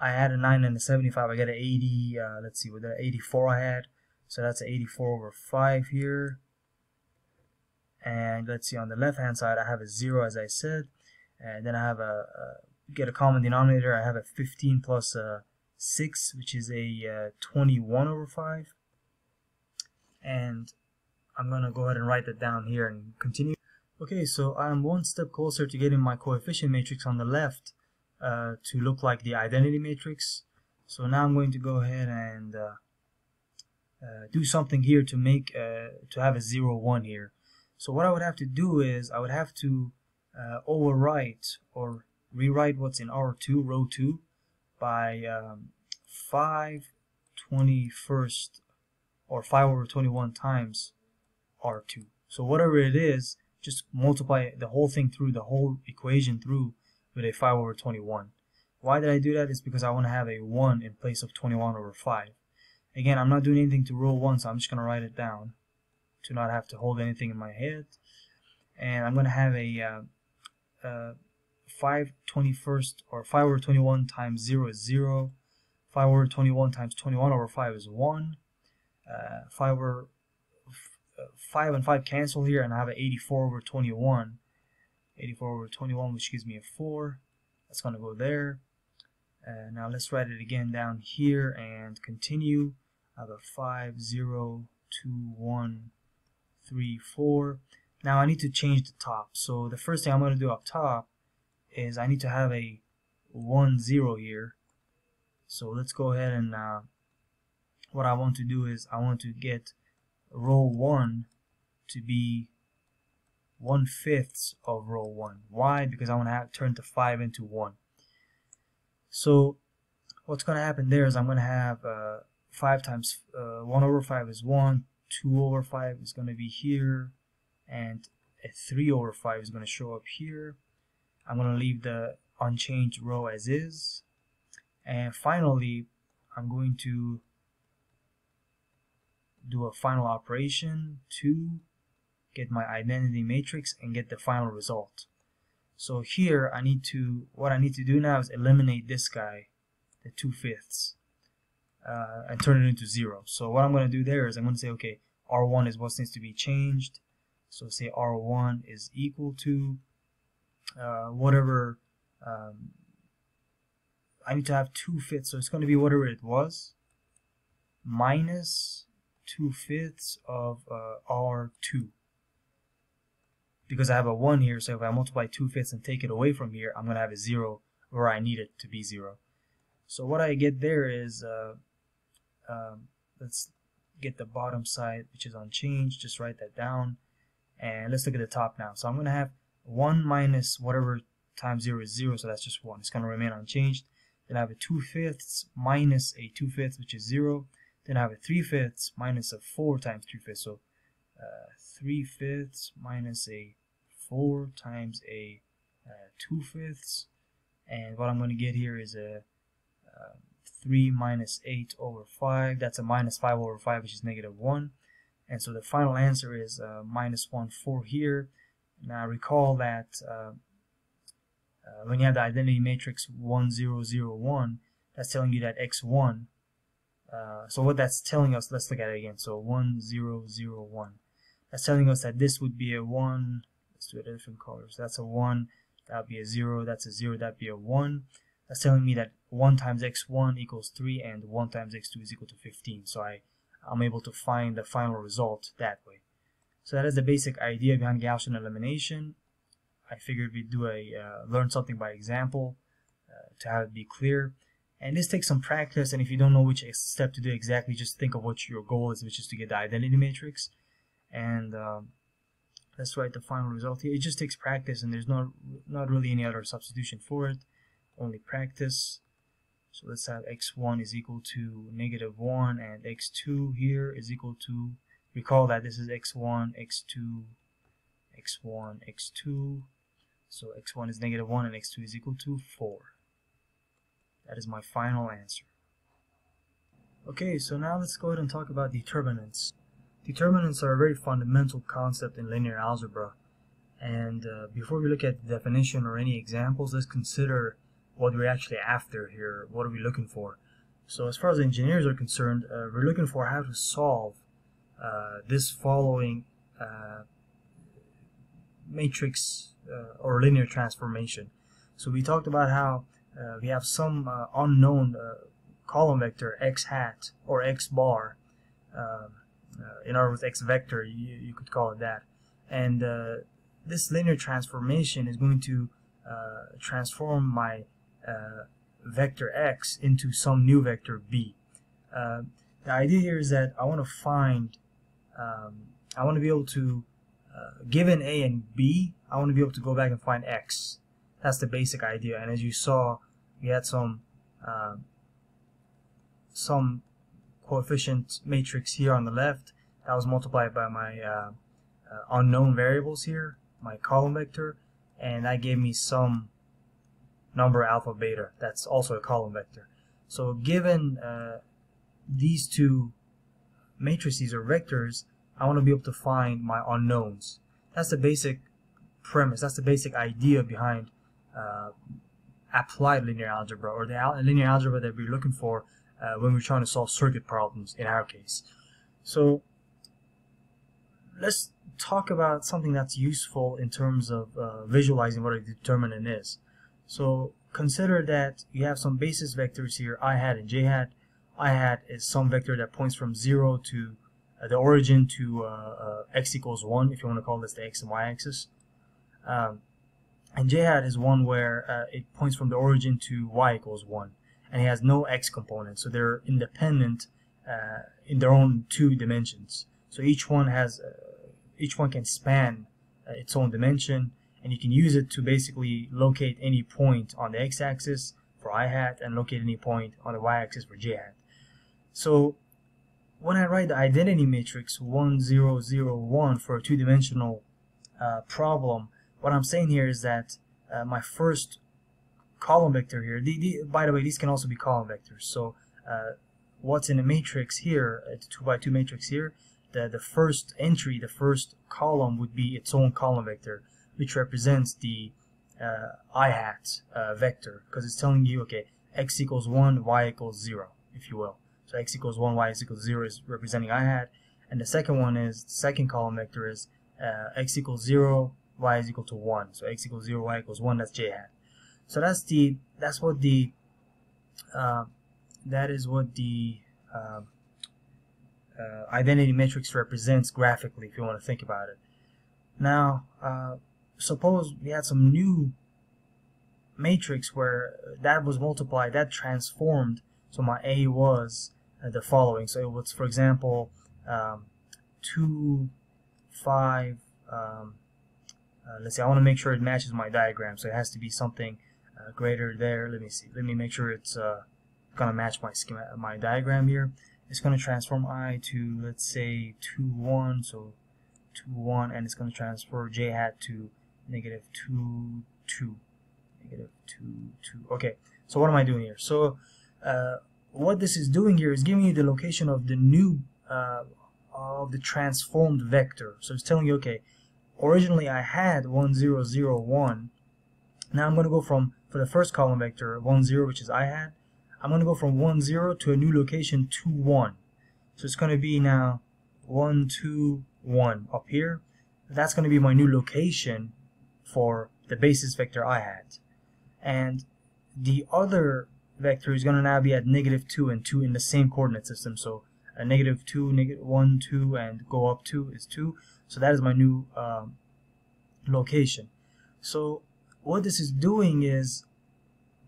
I had a 9 and a 75. I got an 80. Uh, let's see, what the 84 I had. So that's an 84 over 5 here. And let's see, on the left hand side, I have a 0 as I said. And then I have a, a get a common denominator. I have a 15 plus a uh, 6, which is a uh, 21 over 5. And I'm going to go ahead and write that down here and continue. Okay, so I'm one step closer to getting my coefficient matrix on the left uh, to look like the identity matrix. So now I'm going to go ahead and uh, uh, do something here to make uh, to have a 0 1 here. So what I would have to do is I would have to uh, overwrite or rewrite what's in R2 row 2 by um, 5 21st or 5 over 21 times R2. So whatever it is, just multiply the whole thing through, the whole equation through with a 5 over 21. Why did I do that? Is because I want to have a 1 in place of 21 over 5. Again, I'm not doing anything to rule 1, so I'm just going to write it down to not have to hold anything in my head. And I'm going to have a uh, uh, 5 21st or 5 over 21 times 0 is 0. 5 over 21 times 21 over 5 is 1. Uh, 5 over 5 and 5 cancel here and I have an 84 over 21 84 over 21 which gives me a 4 that's going to go there. Uh, now let's write it again down here and continue. I have a 5 0 2 1 3 4 now I need to change the top. So the first thing I'm going to do up top is I need to have a 1 0 here. So let's go ahead and uh, what I want to do is I want to get row 1 to be one fifth of row 1. Why? Because I want to have turn the 5 into 1. So what's going to happen there is I'm going to have uh, 5 times uh, 1 over 5 is 1, 2 over 5 is going to be here, and a 3 over 5 is going to show up here. I'm going to leave the unchanged row as is. And finally, I'm going to do a final operation to get my identity matrix and get the final result. So here I need to, what I need to do now is eliminate this guy, the 2 fifths, uh, and turn it into 0. So what I'm going to do there is I'm going to say, okay, R1 is what needs to be changed. So say R1 is equal to uh, whatever, um, I need to have 2 fifths, so it's going to be whatever it was, minus 2 fifths of uh, R2 because I have a 1 here, so if I multiply 2 fifths and take it away from here, I'm going to have a 0 where I need it to be 0. So what I get there is, uh, um, let's get the bottom side, which is unchanged, just write that down. And let's look at the top now. So I'm going to have 1 minus whatever times 0 is 0, so that's just 1. It's going to remain unchanged. Then I have a 2 fifths minus a 2 fifths, which is 0. Then I have a 3 fifths minus a 4 times 3 fifths. So uh, 3 fifths minus a 4 times a uh, 2 fifths and what I'm going to get here is a uh, 3 minus 8 over 5 that's a minus 5 over 5 which is negative 1 and so the final answer is uh, minus 1 4 here. Now recall that uh, uh, when you have the identity matrix 1 0 0 1 that's telling you that x1 uh, so what that's telling us let's look at it again so 1 0 0 1 that's telling us that this would be a 1 let's do it in different colors. That's a 1, that would be a 0, that's a 0, that would be a 1. That's telling me that 1 times x1 equals 3 and 1 times x2 is equal to 15. So I, I'm able to find the final result that way. So that is the basic idea behind Gaussian elimination. I figured we'd do a uh, learn something by example uh, to have it be clear. And this takes some practice, and if you don't know which step to do exactly, just think of what your goal is, which is to get the identity matrix. And um, let's write the final result here. It just takes practice and there's not, not really any other substitution for it, only practice. So let's have x1 is equal to negative 1 and x2 here is equal to, recall that this is x1, x2, x1, x2. So x1 is negative 1 and x2 is equal to 4. That is my final answer. Okay, so now let's go ahead and talk about determinants. Determinants are a very fundamental concept in linear algebra. And uh, before we look at the definition or any examples, let's consider what we're actually after here. What are we looking for? So as far as engineers are concerned, uh, we're looking for how to solve uh, this following uh, matrix uh, or linear transformation. So we talked about how uh, we have some uh, unknown column vector x hat or x bar. Um, in other words, x vector, you, you could call it that. And this linear transformation is going to transform my uh, vector x into some new vector b. Uh, the idea here is that I want to find, um, I want to be able to, uh, given a and b, I want to be able to go back and find x. That's the basic idea. And as you saw, we had some um, some coefficient matrix here on the left that was multiplied by my uh, uh, unknown variables here, my column vector, and that gave me some number alpha beta. That's also a column vector. So given uh, these two matrices or vectors, I want to be able to find my unknowns. That's the basic premise. That's the basic idea behind uh, applied linear algebra or the al linear algebra that we're looking for uh, when we're trying to solve circuit problems in our case. So let's talk about something that's useful in terms of uh, visualizing what a determinant is. So consider that you have some basis vectors here, i hat and j hat. i hat is some vector that points from 0 to uh, the origin to uh, uh, x equals 1, if you want to call this the x and y axis. Um, and j hat is one where uh, it points from the origin to y equals 1. And it has no x component, so they're independent uh, in their own two dimensions. So each one has, uh, each one can span its own dimension and you can use it to basically locate any point on the x-axis for i hat and locate any point on the y-axis for j hat. So when I write the identity matrix 1, 0, 0, 1 for a two-dimensional uh, problem, what I'm saying here is that uh, my first column vector here, the, the, by the way, these can also be column vectors. So uh, what's in the matrix here, a 2 by 2 matrix here, the, the first entry, the first column would be its own column vector which represents the uh, i hat uh, vector because it's telling you okay x equals 1 y equals 0 if you will so x equals 1 y equals 0 is representing i hat and the second one is the second column vector is uh, x equals 0 y is equal to 1 so x equals 0 y equals 1 that's j hat. So that's the that's what the uh, that is what the um, uh, identity matrix represents graphically if you want to think about it. Now uh, suppose we had some new matrix where that was multiplied, that transformed, so my A was uh, the following. So it was, for example, um, 2, 5, um, uh, let's see, I want to make sure it matches my diagram, so it has to be something uh, greater there. Let me see, let me make sure it's uh, going to match my schema, my diagram here. It's going to transform I to, let's say, 2, 1, so 2, 1, and it's going to transfer J hat to negative 2, 2. Negative 2, 2. Okay, so what am I doing here? So uh, what this is doing here is giving you the location of the new, uh, of the transformed vector. So it's telling you, okay, originally I had 1, 0, 0, 1. Now I'm going to go from, for the first column vector, 1, 0, which is I hat, I'm going to go from 1, 0 to a new location 2, 1. So it's going to be now 1, 2, 1 up here. That's going to be my new location for the basis vector I hat. And the other vector is going to now be at negative 2 and 2 in the same coordinate system. So a negative 2, negative 1, 2, and go up 2 is 2. So that is my new um, location. So what this is doing is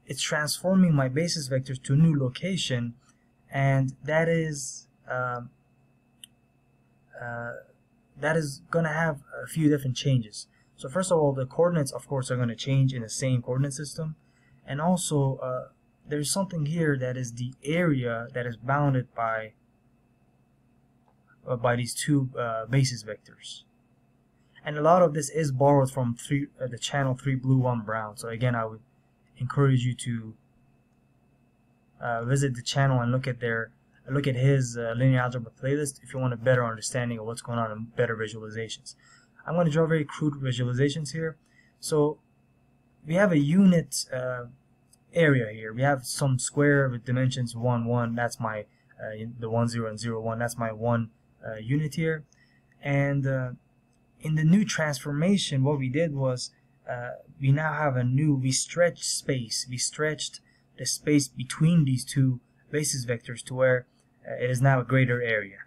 it's transforming my basis vectors to a new location and that is um, uh, that is going to have a few different changes. So first of all, the coordinates, of course, are going to change in the same coordinate system. And also, uh, there's something here that is the area that is bounded by uh, by these two uh, basis vectors. And a lot of this is borrowed from three, uh, the channel 3Blue1Brown. So again, I would encourage you to uh, visit the channel and look at their look at his uh, linear algebra playlist if you want a better understanding of what's going on and better visualizations. I'm going to draw very crude visualizations here. So we have a unit area here. We have some square with dimensions 1, 1. That's my, uh, the 1, 0 and 0, 1. That's my one uh, unit here. And uh, in the new transformation, what we did was uh, we now have a new, we stretched space. We stretched the space between these two basis vectors to where uh, it is now a greater area.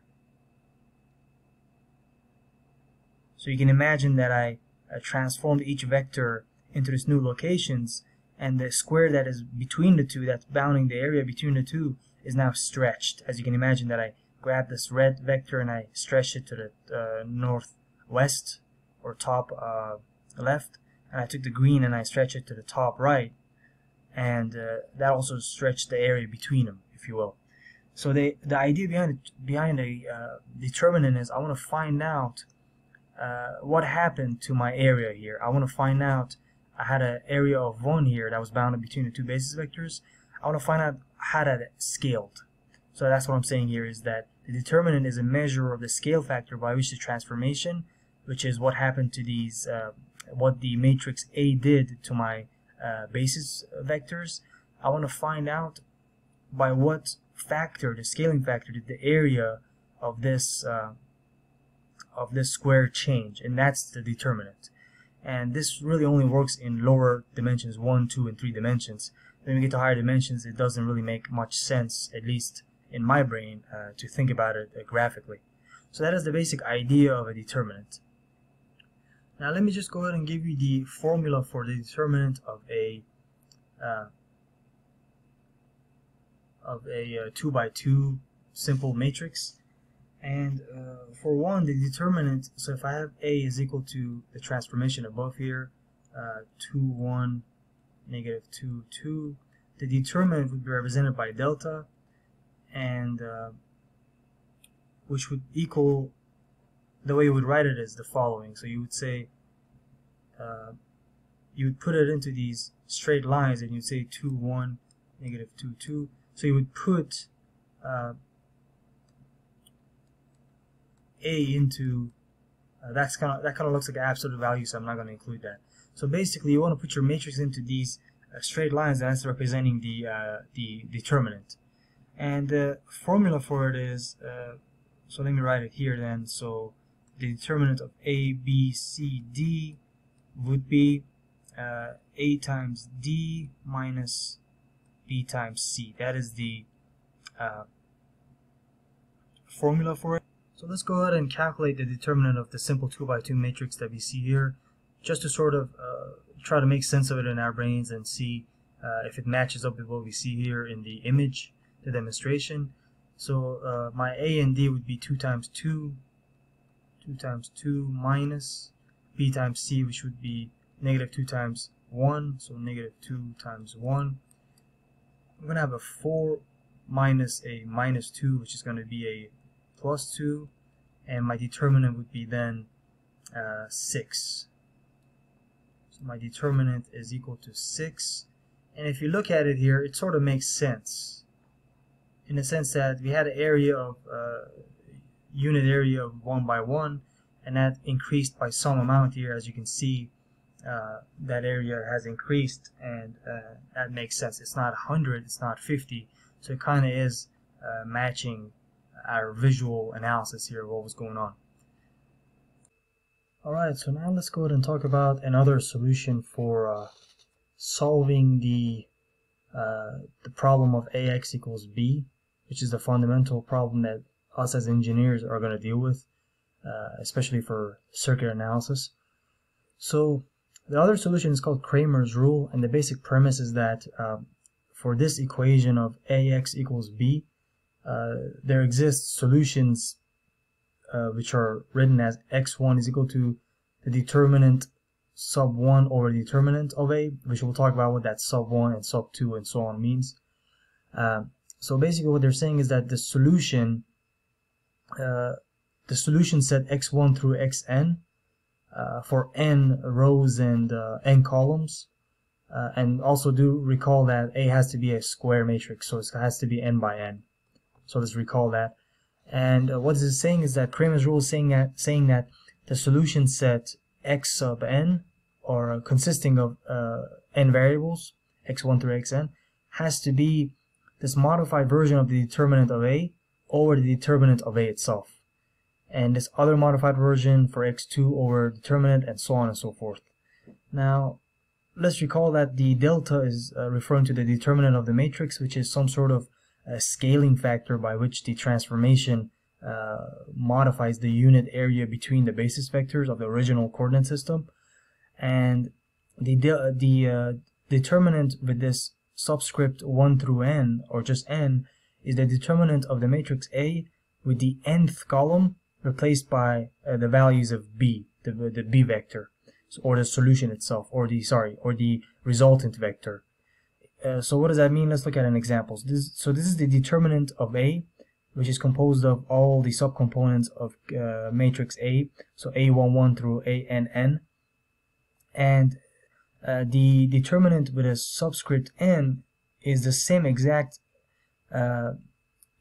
So you can imagine that I uh, transformed each vector into these new locations and the square that is between the two, that's bounding the area between the two, is now stretched. As you can imagine that I grabbed this red vector and I stretch it to the uh, northwest or top uh, left and I took the green and I stretch it to the top right and uh, that also stretched the area between them if you will. So the the idea behind behind the uh, determinant is I want to find out uh, what happened to my area here. I want to find out I had an area of 1 here that was bounded between the two basis vectors. I want to find out how that scaled. So that's what I'm saying here is that the determinant is a measure of the scale factor by which the transformation, which is what happened to these, uh, what the matrix A did to my uh, basis vectors. I want to find out by what factor, the scaling factor, did the area of this uh, of this square change, and that's the determinant. And this really only works in lower dimensions, 1, 2, and 3 dimensions. When we get to higher dimensions, it doesn't really make much sense, at least in my brain, uh, to think about it uh, graphically. So that is the basic idea of a determinant. Now let me just go ahead and give you the formula for the determinant of a uh, of a uh, 2 by 2 simple matrix and uh, for one the determinant so if I have a is equal to the transformation above here uh, 2 1 negative 2 2 the determinant would be represented by delta and uh, which would equal the way you would write it is the following. So you would say uh, you would put it into these straight lines and you'd say 2 1 negative 2 2 so you would put uh, A into uh, that's kind of that kind of looks like an absolute value, so I'm not going to include that. So basically, you want to put your matrix into these uh, straight lines that's representing the uh, the determinant, and the formula for it is uh, so let me write it here then. So the determinant of A, B, C, D would be uh, A times D minus B times C. That is the uh, formula for it. So let's go ahead and calculate the determinant of the simple 2 by 2 matrix that we see here, just to sort of uh, try to make sense of it in our brains and see uh, if it matches up with what we see here in the image, the demonstration. So uh, my A and D would be 2 times 2, 2 times 2 minus B times C, which would be negative 2 times 1, so negative 2 times 1 I'm going to have a 4 minus a minus 2, which is going to be a plus 2, and my determinant would be then uh, 6. So my determinant is equal to 6. And if you look at it here, it sort of makes sense. In the sense that we had an area of, uh, unit area of 1 by 1, and that increased by some amount here, as you can see uh, that area has increased and uh, that makes sense. It's not 100 it's not 50 so it kind of is uh, matching our visual analysis here of what was going on. Alright so now let's go ahead and talk about another solution for uh, solving the uh, the problem of ax equals b which is the fundamental problem that us as engineers are going to deal with especially for circuit analysis so the other solution is called Cramer's rule, and the basic premise is that uh, for this equation of ax equals b, uh, there exist solutions uh, which are written as x1 is equal to the determinant sub 1 over the determinant of a, which we'll talk about what that sub 1 and sub 2 and so on means. Uh, so basically what they're saying is that the solution, uh, the solution set x1 through xn uh, for n rows and uh, n columns, uh, and also do recall that A has to be a square matrix, so it has to be n by n. So let's recall that. And uh, what this saying is that Cramer's rule is saying that, saying that the solution set x sub n, or consisting of uh, n variables, x1 through xn, has to be this modified version of the determinant of A over the determinant of A itself. And this other modified version for x2 over determinant and so on and so forth. Now, let's recall that the delta is uh, referring to the determinant of the matrix, which is some sort of a scaling factor by which the transformation uh, modifies the unit area between the basis vectors of the original coordinate system. And the, de the uh, determinant with this subscript 1 through n, or just n, is the determinant of the matrix A with the nth column replaced by uh, the values of b, the, the b vector, or the solution itself, or the, sorry, or the resultant vector. Uh, so what does that mean? Let's look at an example. So this, so this is the determinant of A, which is composed of all the subcomponents of uh, matrix A, so A11 through ANN. And uh, the determinant with a subscript n is the same exact, uh,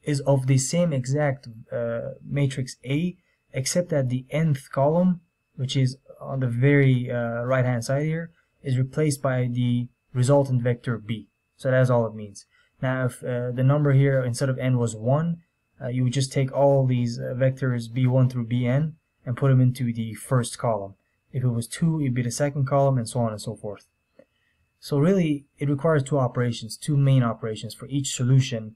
is of the same exact uh, matrix A, except that the nth column, which is on the very uh, right hand side here, is replaced by the resultant vector b. So that's all it means. Now if uh, the number here instead of n was 1, uh, you would just take all these vectors b1 through bn and put them into the first column. If it was 2, it'd be the second column and so on and so forth. So really, it requires two operations, two main operations for each solution,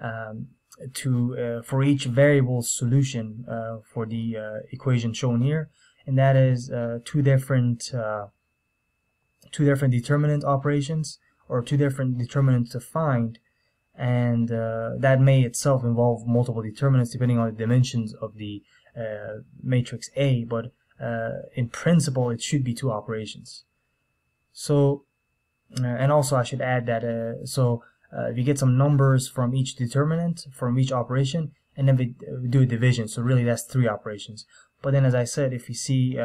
um, to uh, for each variable solution uh, for the uh, equation shown here, and that is uh, two different two different determinant operations or two different determinants to find and uh, that may itself involve multiple determinants depending on the dimensions of the uh, matrix A but uh, in principle it should be two operations so uh, and also I should add that uh, so uh, if you get some numbers from each determinant from each operation and then we do a division so really that's three operations but then as I said if you see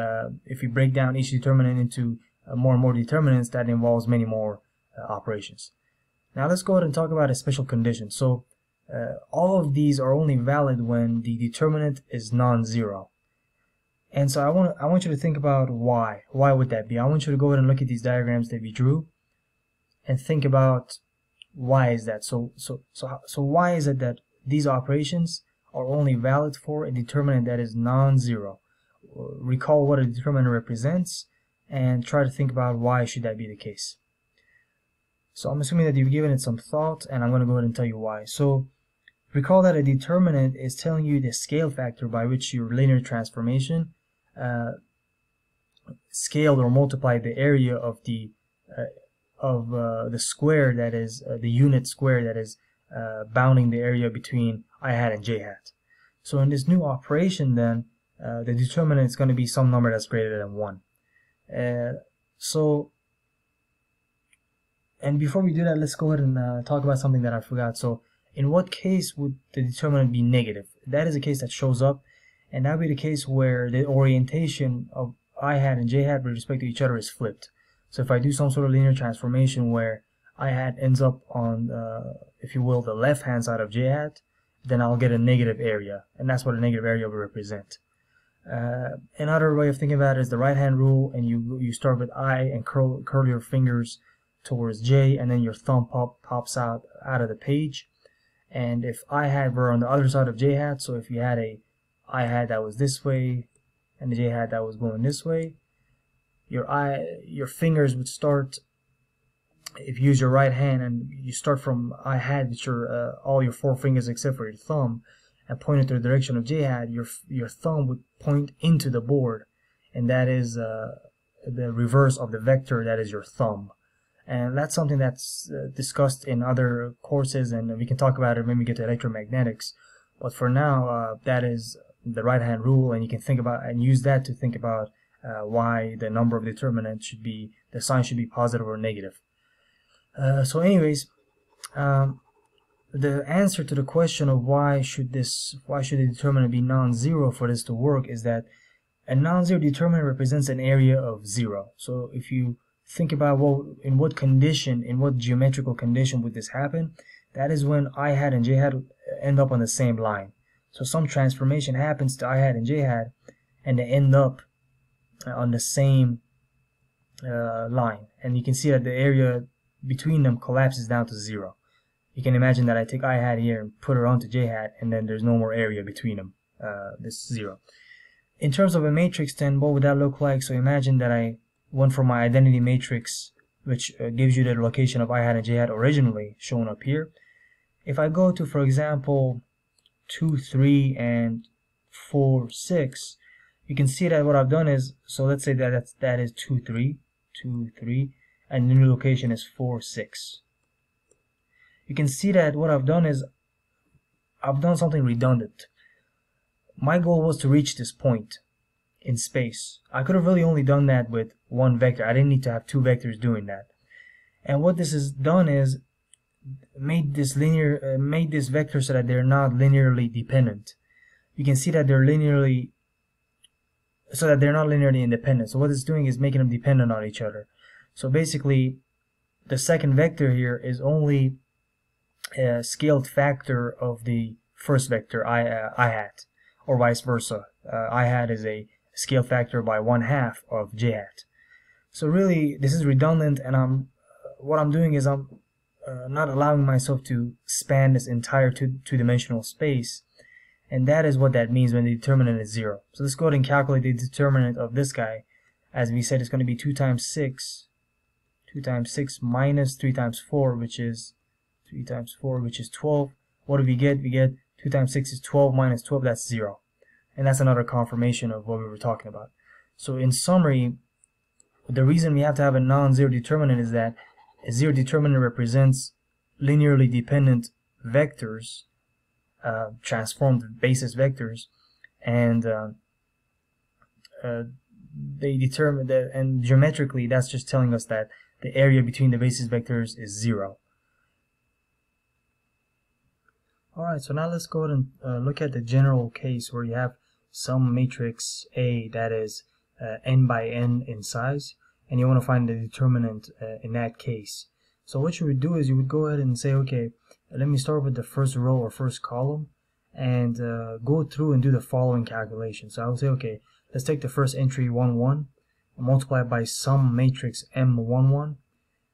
if you break down each determinant into uh, more and more determinants that involves many more uh, operations. Now let's go ahead and talk about a special condition. So uh, all of these are only valid when the determinant is non-zero. And so I want I want you to think about why. Why would that be? I want you to go ahead and look at these diagrams that we drew and think about why is that? So so so so why is it that these operations are only valid for a determinant that is non-zero? Recall what a determinant represents and try to think about why should that be the case. So I'm assuming that you've given it some thought and I'm going to go ahead and tell you why. So recall that a determinant is telling you the scale factor by which your linear transformation uh, or multiplied the area of the uh, of uh, the square that is uh, the unit square that is uh, bounding the area between i hat and j hat. So in this new operation then the determinant is going to be some number that's greater than 1. Uh, so, and before we do that, let's go ahead and talk about something that I forgot. So, in what case would the determinant be negative? That is a case that shows up, and that would be the case where the orientation of i hat and j hat with respect to each other is flipped. So if I do some sort of linear transformation where i hat ends up on, uh, if you will, the left hand side of j hat, then I'll get a negative area, and that's what a negative area will represent. Uh, another way of thinking about it is the right hand rule, and you you start with I and curl curl your fingers towards J, and then your thumb pop pops out out of the page. And if I hat were on the other side of J hat, so if you had a I hat that was this way, and the J hat that was going this way, your eye your fingers would start. If you use your right hand and you start from I hat, with your uh, all your four fingers except for your thumb, and pointed to the direction of J hat, your your thumb would point into the board, and that is uh, the reverse of the vector that is your thumb. And that's something that's uh, discussed in other courses, and we can talk about it when we get to electromagnetics. But for now, uh, that is the right hand rule and you can think about and use that to think about uh, why the number of determinant should be the sign should be positive or negative. Uh, so anyways um, the answer to the question of why should this why should the determinant be non-zero for this to work is that a non-zero determinant represents an area of zero. So if you think about what in what condition in what geometrical condition would this happen that is when i hat and j hat end up on the same line so some transformation happens to i hat and j hat and they end up on the same uh, line. And you can see that the area between them collapses down to zero. You can imagine that I take i hat here and put it onto j hat and then there's no more area between them uh, this zero. In terms of a matrix then what would that look like? So imagine that I went from my identity matrix which uh, gives you the location of i hat and j hat originally shown up here. If I go to for example 2 3 and 4 6 you can see that what I've done is so let's say that that's, that is 2 3 2 3 and the new location is 4 6 you can see that what I've done is I've done something redundant. My goal was to reach this point in space. I could have really only done that with one vector. I didn't need to have two vectors doing that. And what this has done is made this linear uh, made this vector so that they're not linearly dependent you can see that they're linearly so that they're not linearly independent. So what it's doing is making them dependent on each other. So basically, the second vector here is only a scaled factor of the first vector i, uh, i hat, or vice versa. Uh, i hat is a scale factor by one half of j hat. So really, this is redundant, and I'm what I'm doing is I'm uh, not allowing myself to span this entire two, two-dimensional space and that is what that means when the determinant is 0. So let's go ahead and calculate the determinant of this guy. As we said, it's going to be 2 times 6. 2 times 6 minus 3 times 4, which is 3 times 4, which is 12. What do we get? We get 2 times 6 is 12 minus 12, that's 0. And that's another confirmation of what we were talking about. So in summary, the reason we have to have a non-zero determinant is that a zero determinant represents linearly dependent vectors uh, transformed basis vectors and uh, uh, they determine that and geometrically that's just telling us that the area between the basis vectors is zero. Alright so now let's go ahead and uh, look at the general case where you have some matrix A that is uh, n by n in size and you want to find the determinant uh, in that case so what you would do is you would go ahead and say okay let me start with the first row or first column and uh, go through and do the following calculation. So I would say, okay, let's take the first entry 1, 1, and multiply by some matrix M11,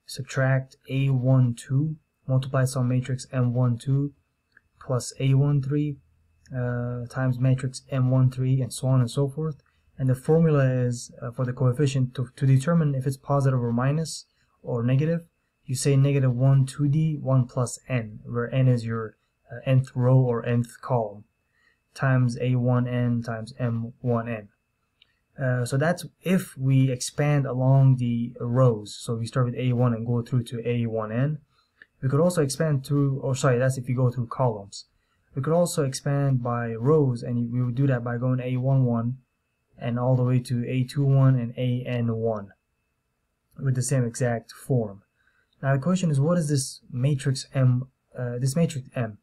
subtract A12, multiply some matrix M12 plus A13 uh, times matrix M13 and so on and so forth. And the formula is uh, for the coefficient to, to determine if it's positive or minus or negative you say negative 1 2d 1 plus n where n is your uh, nth row or nth column times a1n times m1n uh, so that's if we expand along the rows. So we start with a1 and go through to a1n we could also expand through or sorry that's if you go through columns. We could also expand by rows and we would do that by going a11 and all the way to a21 and an1 with the same exact form now the question is, what is this matrix M? Uh, this matrix M.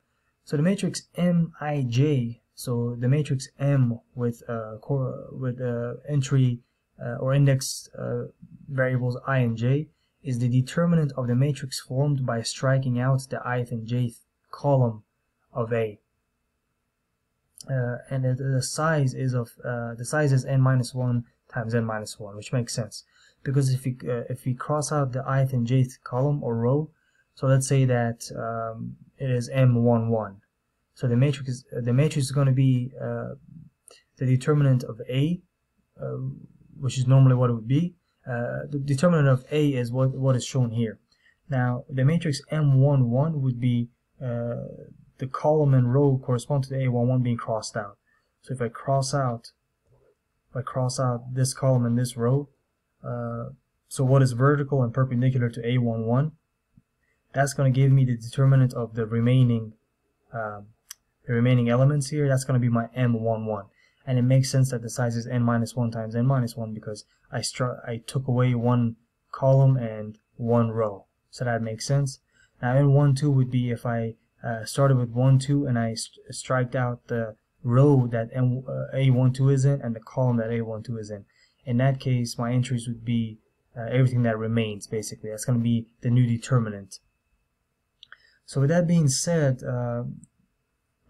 So the matrix Mij. So the matrix M with uh, with uh, entry uh, or index uh, variables i and j is the determinant of the matrix formed by striking out the ith and jth column of A. Uh, and the, size is of uh, the size is n minus one times n minus one, which makes sense. Because if we uh, if we cross out the ith and jth column or row so let's say that um, it is m11 so the matrix is, uh, the matrix is going to be uh, the determinant of a uh, which is normally what it would be. The determinant of a is what what is shown here. Now the matrix m11 would be uh, the column and row correspond to the a11 being crossed out so if I cross out if I cross out this column and this row uh, so what is vertical and perpendicular to A11? That's going to give me the determinant of the remaining um, the remaining elements here. That's going to be my M11. and it makes sense that the size is n minus 1 times n minus 1 because I, I took away one column and one row. So that makes sense. Now n1, 2 would be if I uh, started with 1, 2 and I st striked out the row that n, uh, A12 is in and the column that A12 is in. In that case, my entries would be uh, everything that remains, basically. That's going to be the new determinant. So with that being said, uh,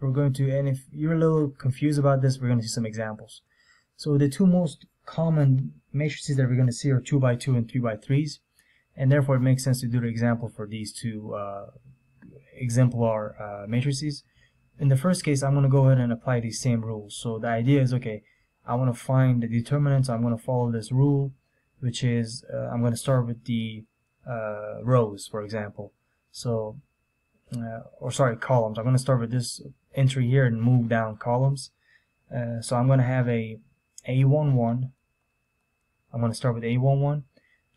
we're going to, and if you're a little confused about this, we're going to see some examples. So the two most common matrices that we're going to see are 2 by 2 and 3 by 3s, and therefore it makes sense to do the example for these two uh, exemplar uh, matrices. In the first case, I'm going to go ahead and apply these same rules. So the idea is, okay, I want to find the determinant, so I'm going to follow this rule, which is uh, I'm going to start with the uh, rows, for example. So, uh, or sorry, columns. I'm going to start with this entry here and move down columns. Uh, so I'm going to have a A11. I'm going to start with A11.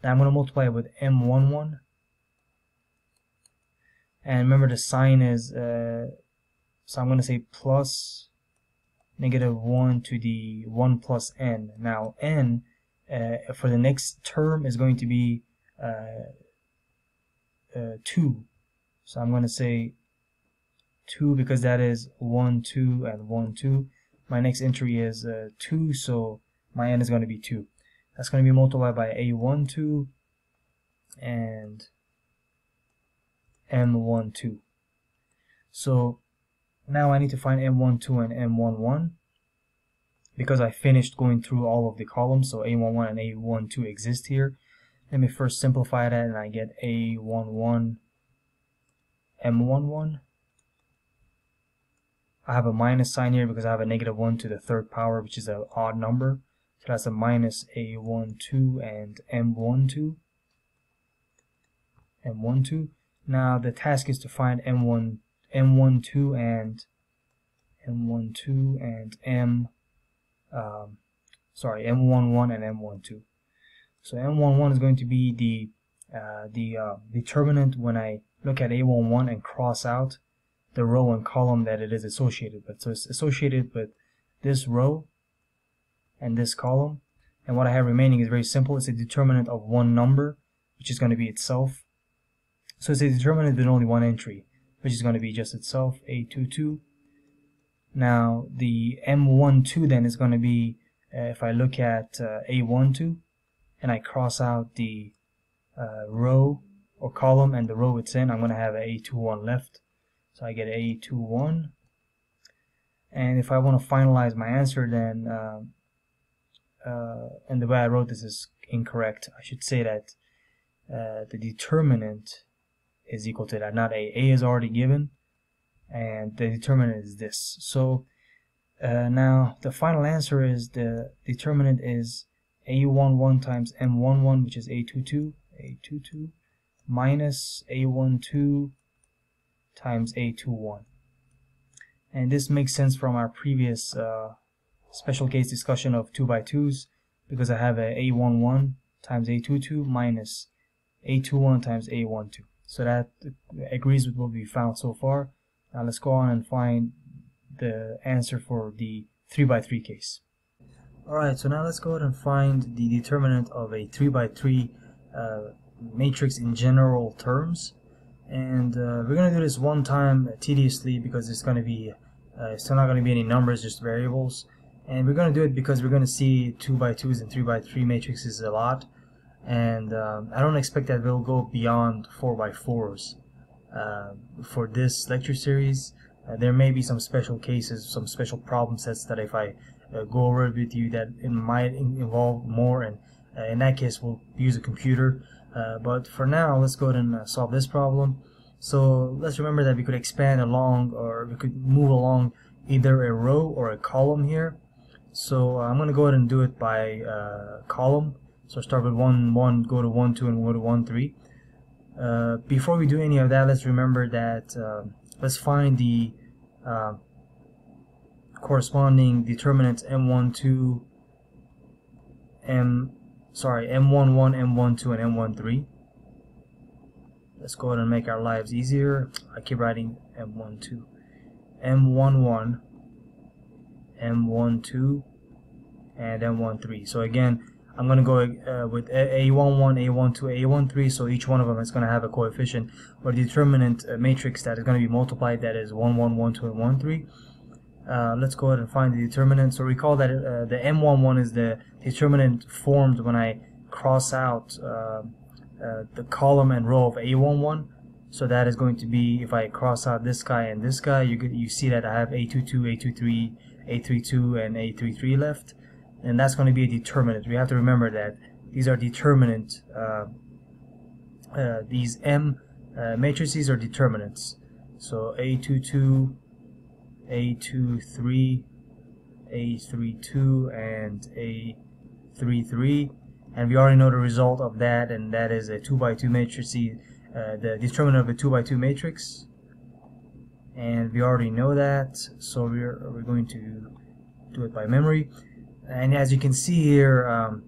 Now I'm going to multiply it with M11. And remember the sign is, uh, so I'm going to say plus negative 1 to the 1 plus n. Now n uh, for the next term is going to be uh, uh, 2. So I'm going to say 2 because that is 1, 2, and 1, 2. My next entry is uh, 2, so my n is going to be 2. That's going to be multiplied by a1, 2 and m1, 2. So now I need to find m12 and m11 because I finished going through all of the columns. So a11 and a12 exist here. Let me first simplify that and I get a11 m11 I have a minus sign here because I have a negative 1 to the third power which is an odd number. So that's a minus a12 and m12 m12 now the task is to find m1 M12 and M12 and M um, sorry M11 and M12 so M11 is going to be the uh, the uh, determinant when I look at A11 and cross out the row and column that it is associated with. So it's associated with this row and this column. And what I have remaining is very simple. It's a determinant of one number which is going to be itself so it's a determinant with only one entry which is going to be just itself, A22. Now, the M12 then is going to be, uh, if I look at uh, A12, and I cross out the uh, row or column and the row it's in, I'm going to have A21 left. So I get A21. And if I want to finalize my answer, then, uh, uh, and the way I wrote this is incorrect. I should say that uh, the determinant is equal to that, not a. a is already given, and the determinant is this. So uh, now the final answer is the determinant is a11 times m11, which is a22, a22, minus a12 times a21. And this makes sense from our previous uh, special case discussion of 2 by 2s because I have a a11 times a22 minus a21 times a12. So that agrees with what we found so far. Now let's go on and find the answer for the 3 by 3 case. Alright, so now let's go ahead and find the determinant of a 3 by 3 uh, matrix in general terms. And uh, we're going to do this one time tediously because it's going to be, uh, it's not going to be any numbers, just variables. And we're going to do it because we're going to see 2 by 2s and 3 by 3 matrices a lot and um, I don't expect that we'll go beyond 4x4s uh, for this lecture series. Uh, there may be some special cases, some special problem sets that if I uh, go over it with you that it might involve more and uh, in that case we'll use a computer. Uh, but for now let's go ahead and uh, solve this problem. So let's remember that we could expand along or we could move along either a row or a column here. So I'm going to go ahead and do it by column. So start with 1, 1, go to 1, 2, and go to 1, 3. Uh, before we do any of that, let's remember that, uh, let's find the uh, corresponding determinants M12, M, sorry, M11, M12, and M13. Let's go ahead and make our lives easier. I keep writing M12. M11, M12, and M13. So again, I'm going to go uh, with A11, A12, A13, so each one of them is going to have a coefficient or determinant uh, matrix that is going to be multiplied that is 1, 1, 1, 2, and 1, 3. Uh, let's go ahead and find the determinant. So recall that uh, the M11 is the determinant formed when I cross out uh, uh, the column and row of A11. So that is going to be, if I cross out this guy and this guy, you, you see that I have A22, A23, A32, and A33 left and that's going to be a determinant. We have to remember that these are determinant. Uh, uh, these M uh, matrices are determinants. So A22, A23, A32, and A33. And we already know the result of that, and that is a 2 by 2 matrix, uh, the determinant of a 2 by 2 matrix. And we already know that, so we're, we're going to do it by memory and as you can see here um,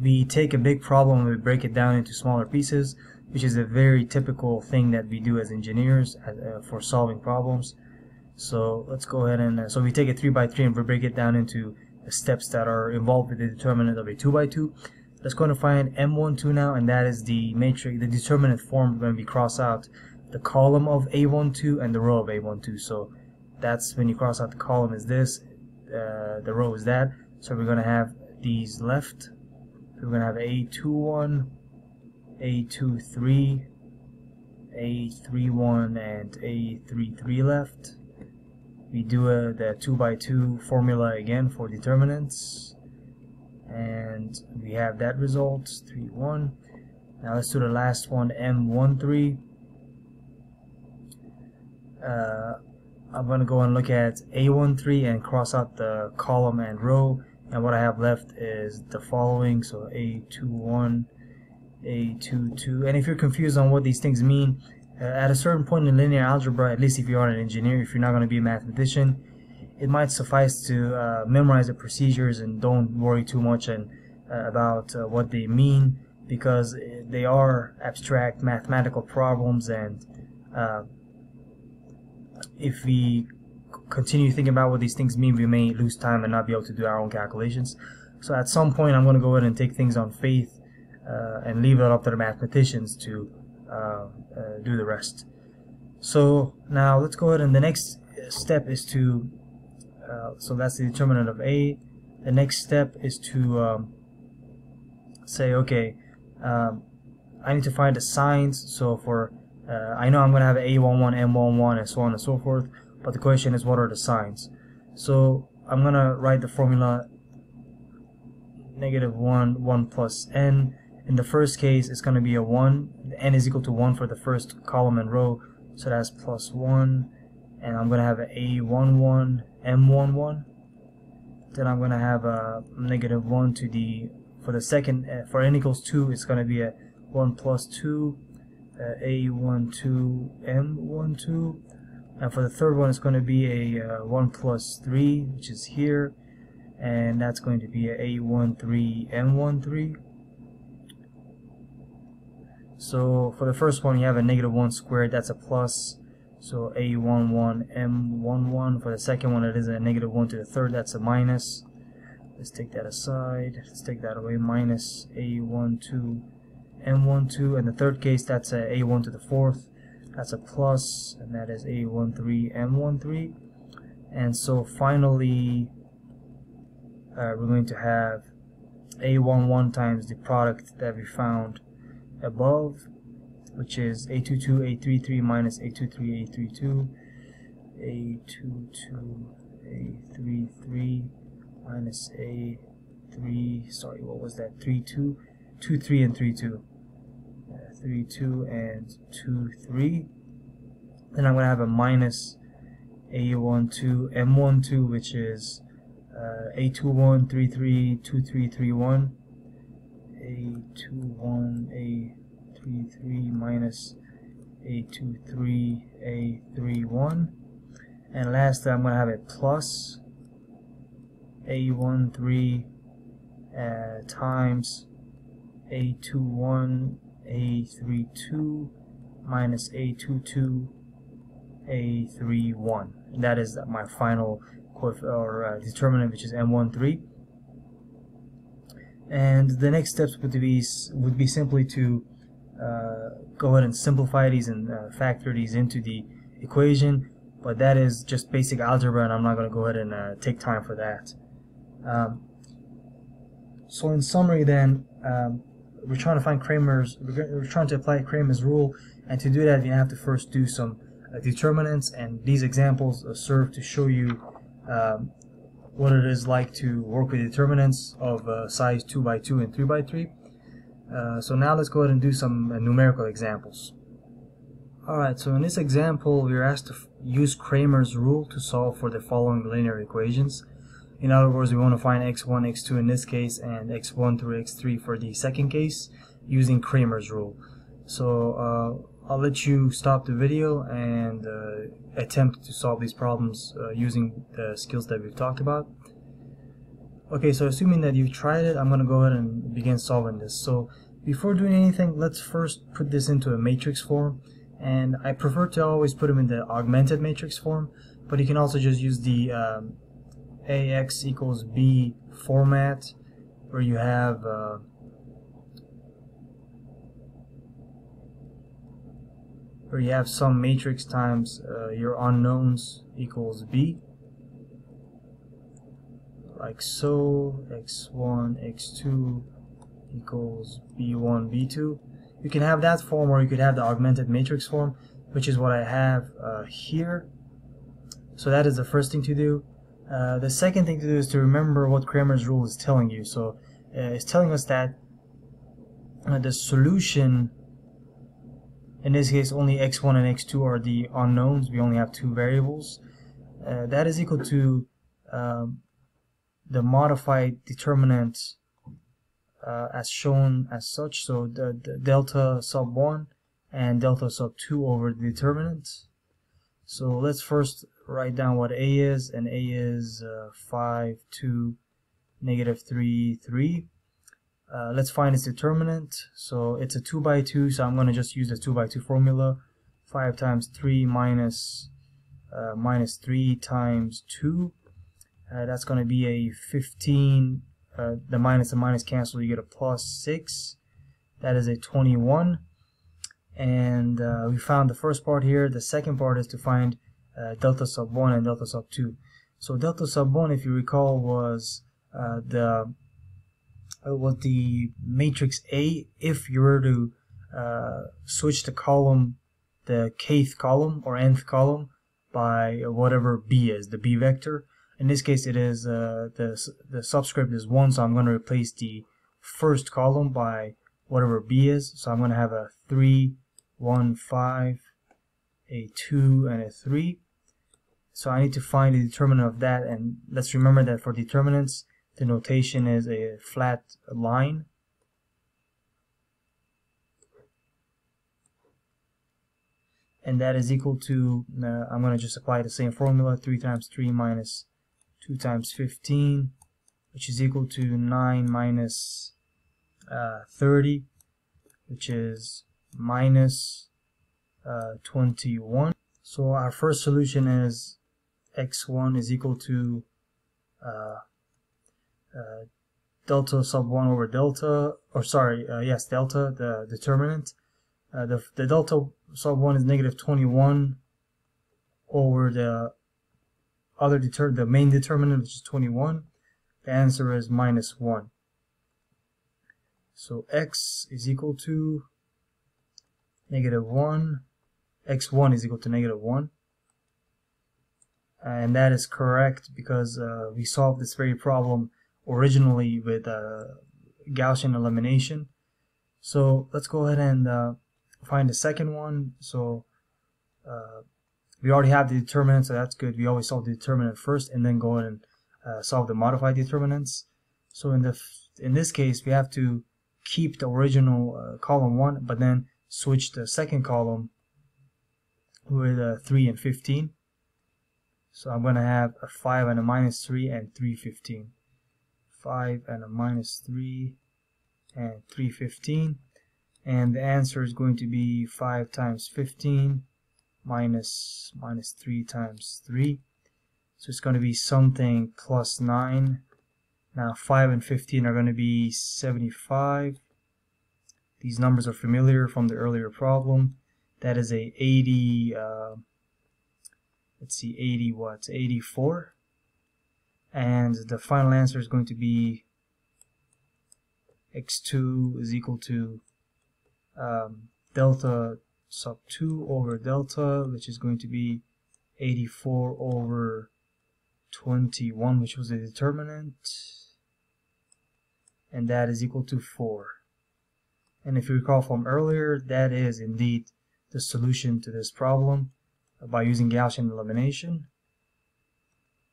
we take a big problem and we break it down into smaller pieces which is a very typical thing that we do as engineers uh, for solving problems. So let's go ahead and uh, so we take a 3 by 3 and we break it down into steps that are involved with the determinant of a 2 by 2 let's go and find M12 now and that is the matrix the determinant formed when we cross out the column of A12 and the row of A12 so that's when you cross out the column is this uh, the row is that. So we're going to have these left. We're going to have A21, A23, A31, and A33 left. We do a, the 2 by 2 formula again for determinants. And we have that result, 3, 1. Now let's do the last one, M13. Uh, I'm going to go and look at A13 and cross out the column and row. And what I have left is the following so A21 A22 and if you're confused on what these things mean uh, at a certain point in linear algebra at least if you are an engineer if you're not going to be a mathematician it might suffice to uh, memorize the procedures and don't worry too much and uh, about uh, what they mean because they are abstract mathematical problems and uh, if we continue thinking about what these things mean, we may lose time and not be able to do our own calculations. So at some point, I'm going to go ahead and take things on faith uh, and leave it up to the mathematicians to uh, uh, do the rest. So now let's go ahead and the next step is to, uh, so that's the determinant of A. The next step is to um, say, okay, um, I need to find the signs. So for uh, I know I'm going to have A11, M11, and so on and so forth, but the question is what are the signs? So I'm going to write the formula negative 1, 1 plus n. In the first case, it's going to be a 1. The n is equal to 1 for the first column and row, so that's plus 1. And I'm going to have a A11, M11. Then I'm going to have a negative 1 to the, for the second, uh, for n equals 2, it's going to be a 1 plus 2 uh, A12, M12. And for the third one, it's going to be a uh, 1 plus 3, which is here. And that's going to be a A13, M13. So for the first one, you have a negative 1 squared, that's a plus. So A11, M11. For the second one, it is a negative 1 to the third, that's a minus. Let's take that aside. Let's take that away. Minus A12, M12 and the third case that's a A1 to the fourth. That's a plus and that is A13 M13 and so finally uh, we're going to have A11 times the product that we found above which is A22 A33 minus A23 A32 A22 A33 minus A3 sorry what was that? 32 2 3 and 3 2 3, 2, and 2, 3. Then I'm going to have a minus A1, 2, M1, 2, which is uh, A21, 3, 3, 2, 3, 3, 1. A21, A3, 3, minus A2, 3, A3, 1. And lastly, I'm going to have a plus A1, 3 uh, times A21, a32 minus A22 A31 and that is my final or uh, determinant which is m13 and the next steps would be would be simply to uh, go ahead and simplify these and uh, factor these into the equation. But that is just basic algebra and I'm not going to go ahead and uh, take time for that. Um, so in summary then um, we're trying to find Cramer's we're trying to apply Cramer's rule and to do that we have to first do some uh, determinants and these examples uh, serve to show you um, what it is like to work with determinants of uh, size 2 by 2 and 3 by 3 uh, so now let's go ahead and do some uh, numerical examples. Alright so in this example we are asked to use Cramer's rule to solve for the following linear equations in other words we want to find x1 x2 in this case and x1 through x3 for the second case using Cramer's rule so uh, I'll let you stop the video and uh, attempt to solve these problems uh, using the skills that we've talked about. Okay, so assuming that you've tried it, I'm going to go ahead and begin solving this. So before doing anything, let's first put this into a matrix form. And I prefer to always put them in the augmented matrix form, but you can also just use the um, AX equals B format where you have uh, where you have some matrix times uh, your unknowns equals b. Like so x1 x2 equals b1 b2 you can have that form or you could have the augmented matrix form which is what I have uh, here. So that is the first thing to do uh, the second thing to do is to remember what Cramer's rule is telling you. So uh, it's telling us that uh, the solution in this case only x1 and x2 are the unknowns. We only have two variables. Uh, that is equal to um, the modified determinant uh, as shown as such. So the, the, delta sub 1 and delta sub 2 over the determinant. So let's first write down what a is and a is uh, 5 2 negative 3 3 uh, let's find its determinant. So it's a 2 by 2, so I'm going to just use the 2 by 2 formula. 5 times 3 minus, uh, minus 3 times 2. Uh, that's going to be a 15. Uh, the minus and minus cancel, you get a plus 6. That is a 21. And uh, we found the first part here. The second part is to find uh, delta sub 1 and delta sub 2. So delta sub 1, if you recall, was the uh, was the matrix A if you were to uh, switch the column, the kth column or nth column by whatever B is, the B vector. In this case it is, uh, the, the subscript is 1 so I'm going to replace the first column by whatever B is. So I'm going to have a 3, 1, 5, a 2, and a 3. So I need to find the determinant of that and let's remember that for determinants the notation is a flat line. And that is equal to uh, I'm going to just apply the same formula 3 times 3 minus 2 times 15 which is equal to 9 minus, uh, 30 which is minus, uh, 21 so our first solution is x1 is equal to uh, uh, delta sub 1 over delta, or sorry, uh, yes, delta, the determinant. Uh, the, the delta sub 1 is negative 21 over the other deter the main determinant, which is 21. The answer is minus 1. So x is equal to negative 1. x1 is equal to negative 1 and that is correct because uh, we solved this very problem originally with uh, Gaussian elimination. So let's go ahead and uh, find the second one. So uh, we already have the determinant, so that's good. We always solve the determinant first and then go ahead and uh, solve the modified determinants. So in the in this case, we have to keep the original uh, column 1, but then switch the second column with uh, 3 and 15. So I'm going to have a 5 and a minus 3 and 3, 15. 5 and a minus 3 and 315 and the answer is going to be 5 times 15 minus minus 3 times 3 So it's going to be something plus 9. Now 5 and 15 are going to be 75. These numbers are familiar from the earlier problem. That is a 80, uh, let's see, 80 what? 84. And the final answer is going to be x2 is equal to um, delta sub 2 over delta, which is going to be 84 over 21 which was the determinant and that is equal to 4 and if you recall from earlier that is indeed the solution to this problem by using Gaussian elimination.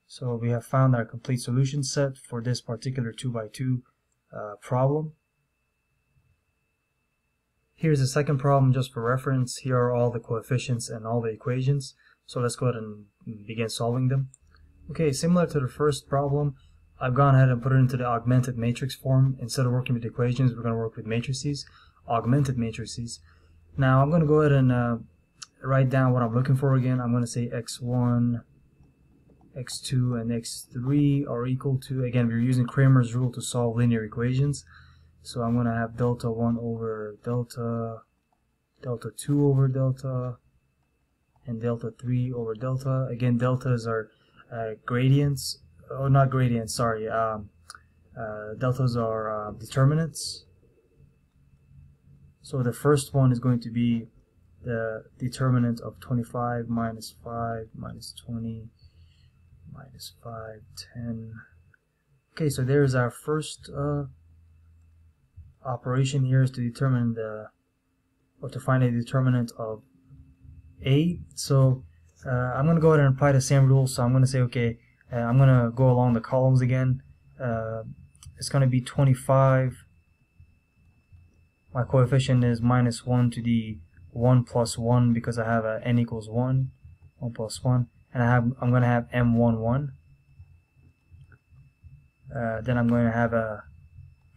So we have found our complete solution set for this particular 2 by 2 uh, problem. Here's the second problem just for reference. Here are all the coefficients and all the equations. So let's go ahead and begin solving them. Okay, similar to the first problem, I've gone ahead and put it into the augmented matrix form. Instead of working with equations, we're going to work with matrices, augmented matrices. Now I'm going to go ahead and uh, write down what I'm looking for again. I'm going to say x1, x2, and x3 are equal to, again, we're using Cramer's rule to solve linear equations. So I'm going to have delta 1 over delta, delta 2 over delta, and delta 3 over delta. Again, deltas are uh, gradients, oh not gradients, sorry, um, uh, deltas are uh, determinants. So the first one is going to be the determinant of 25 minus 5 minus 20 minus 5, 10. Okay, so there's our first uh, operation here is to determine the, or to find a determinant of A. So uh, I'm going to go ahead and apply the same rule. So I'm going to say, okay, uh, I'm going to go along the columns again. Uh, it's going to be 25. My coefficient is minus 1 to the 1 plus 1 because I have a n equals 1, 1 plus 1. And I have, I'm going to have m11. Uh, then I'm going to have a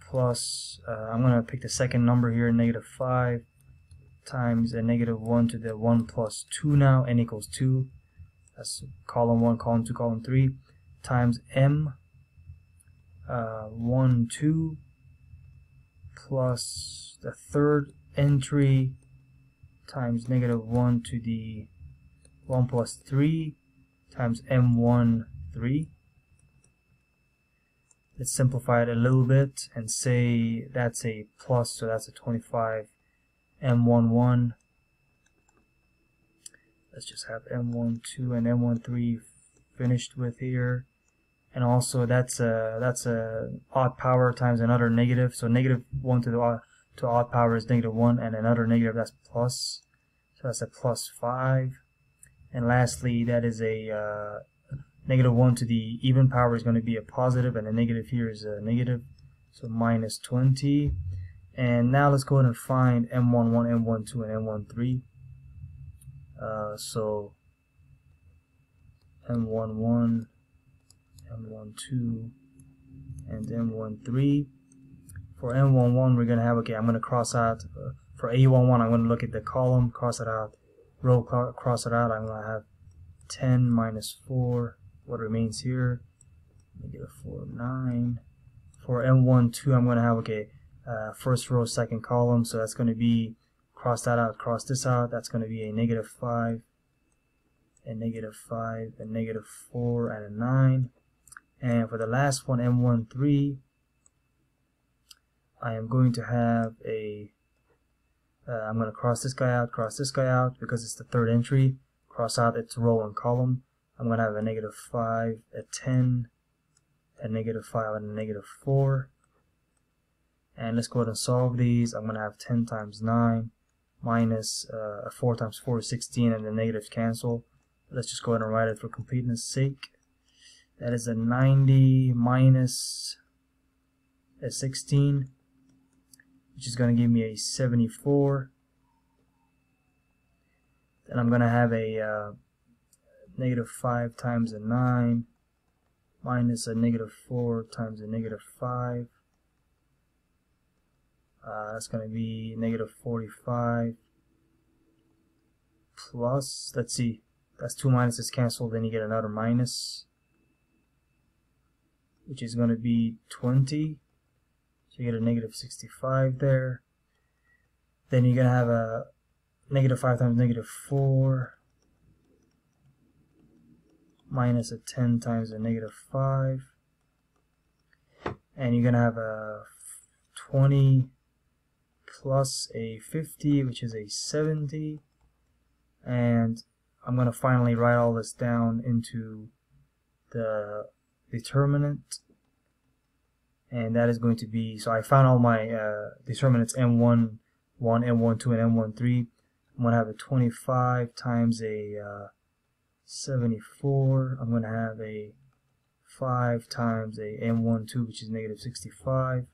plus, uh, I'm going to pick the second number here, negative 5 times a negative 1 to the 1 plus 2 now, n equals 2. That's column 1, column 2, column 3, times m uh, 1, 2, plus the third entry times negative 1 to the 1 plus 3 times m1, 3. Let's simplify it a little bit and say that's a plus, so that's a 25 M11. Let's just have M12 and M13 finished with here. And also that's a that's a odd power times another negative. So negative one to the odd, to odd power is negative one, and another negative that's plus. So that's a plus five. And lastly, that is a uh, negative one to the even power is going to be a positive, and the negative here is a negative. So minus 20. And now let's go ahead and find M11, M12, and M13. Uh, so M11, M12, and M13. For M11, we're going to have, okay, I'm going to cross out, uh, for A11, I'm going to look at the column, cross it out, row, cross it out, I'm going to have 10 minus 4, what remains here, negative 4, 9. For M12, I'm going to have, okay, uh, first row, second column. So that's going to be, cross that out, cross this out. That's going to be a negative 5, a negative 5, a negative 4, and a 9. And for the last one, M13, I am going to have a, uh, I'm going to cross this guy out, cross this guy out because it's the third entry. Cross out its row and column. I'm going to have a negative 5, a 10, a negative 5, and a negative 4 and let's go ahead and solve these. I'm gonna have 10 times 9 minus uh, 4 times 4 is 16 and the negatives cancel. Let's just go ahead and write it for completeness sake. That is a 90 minus a 16 which is going to give me a 74 then I'm going to have a uh, negative 5 times a 9 minus a negative 4 times a negative 5 uh, that's going to be negative 45 plus, let's see, that's two minuses canceled, then you get another minus. which is going to be 20 so you get a negative 65 there. Then you're going to have a negative 5 times negative 4 minus a 10 times a negative 5 and you're going to have a 20 plus a 50 which is a 70 and I'm going to finally write all this down into the determinant and that is going to be so I found all my uh, determinants m1 1 m1 2 and m1 3 I'm to have a 25 times a uh, 74 I'm going to have a 5 times a m1 2 which is negative 65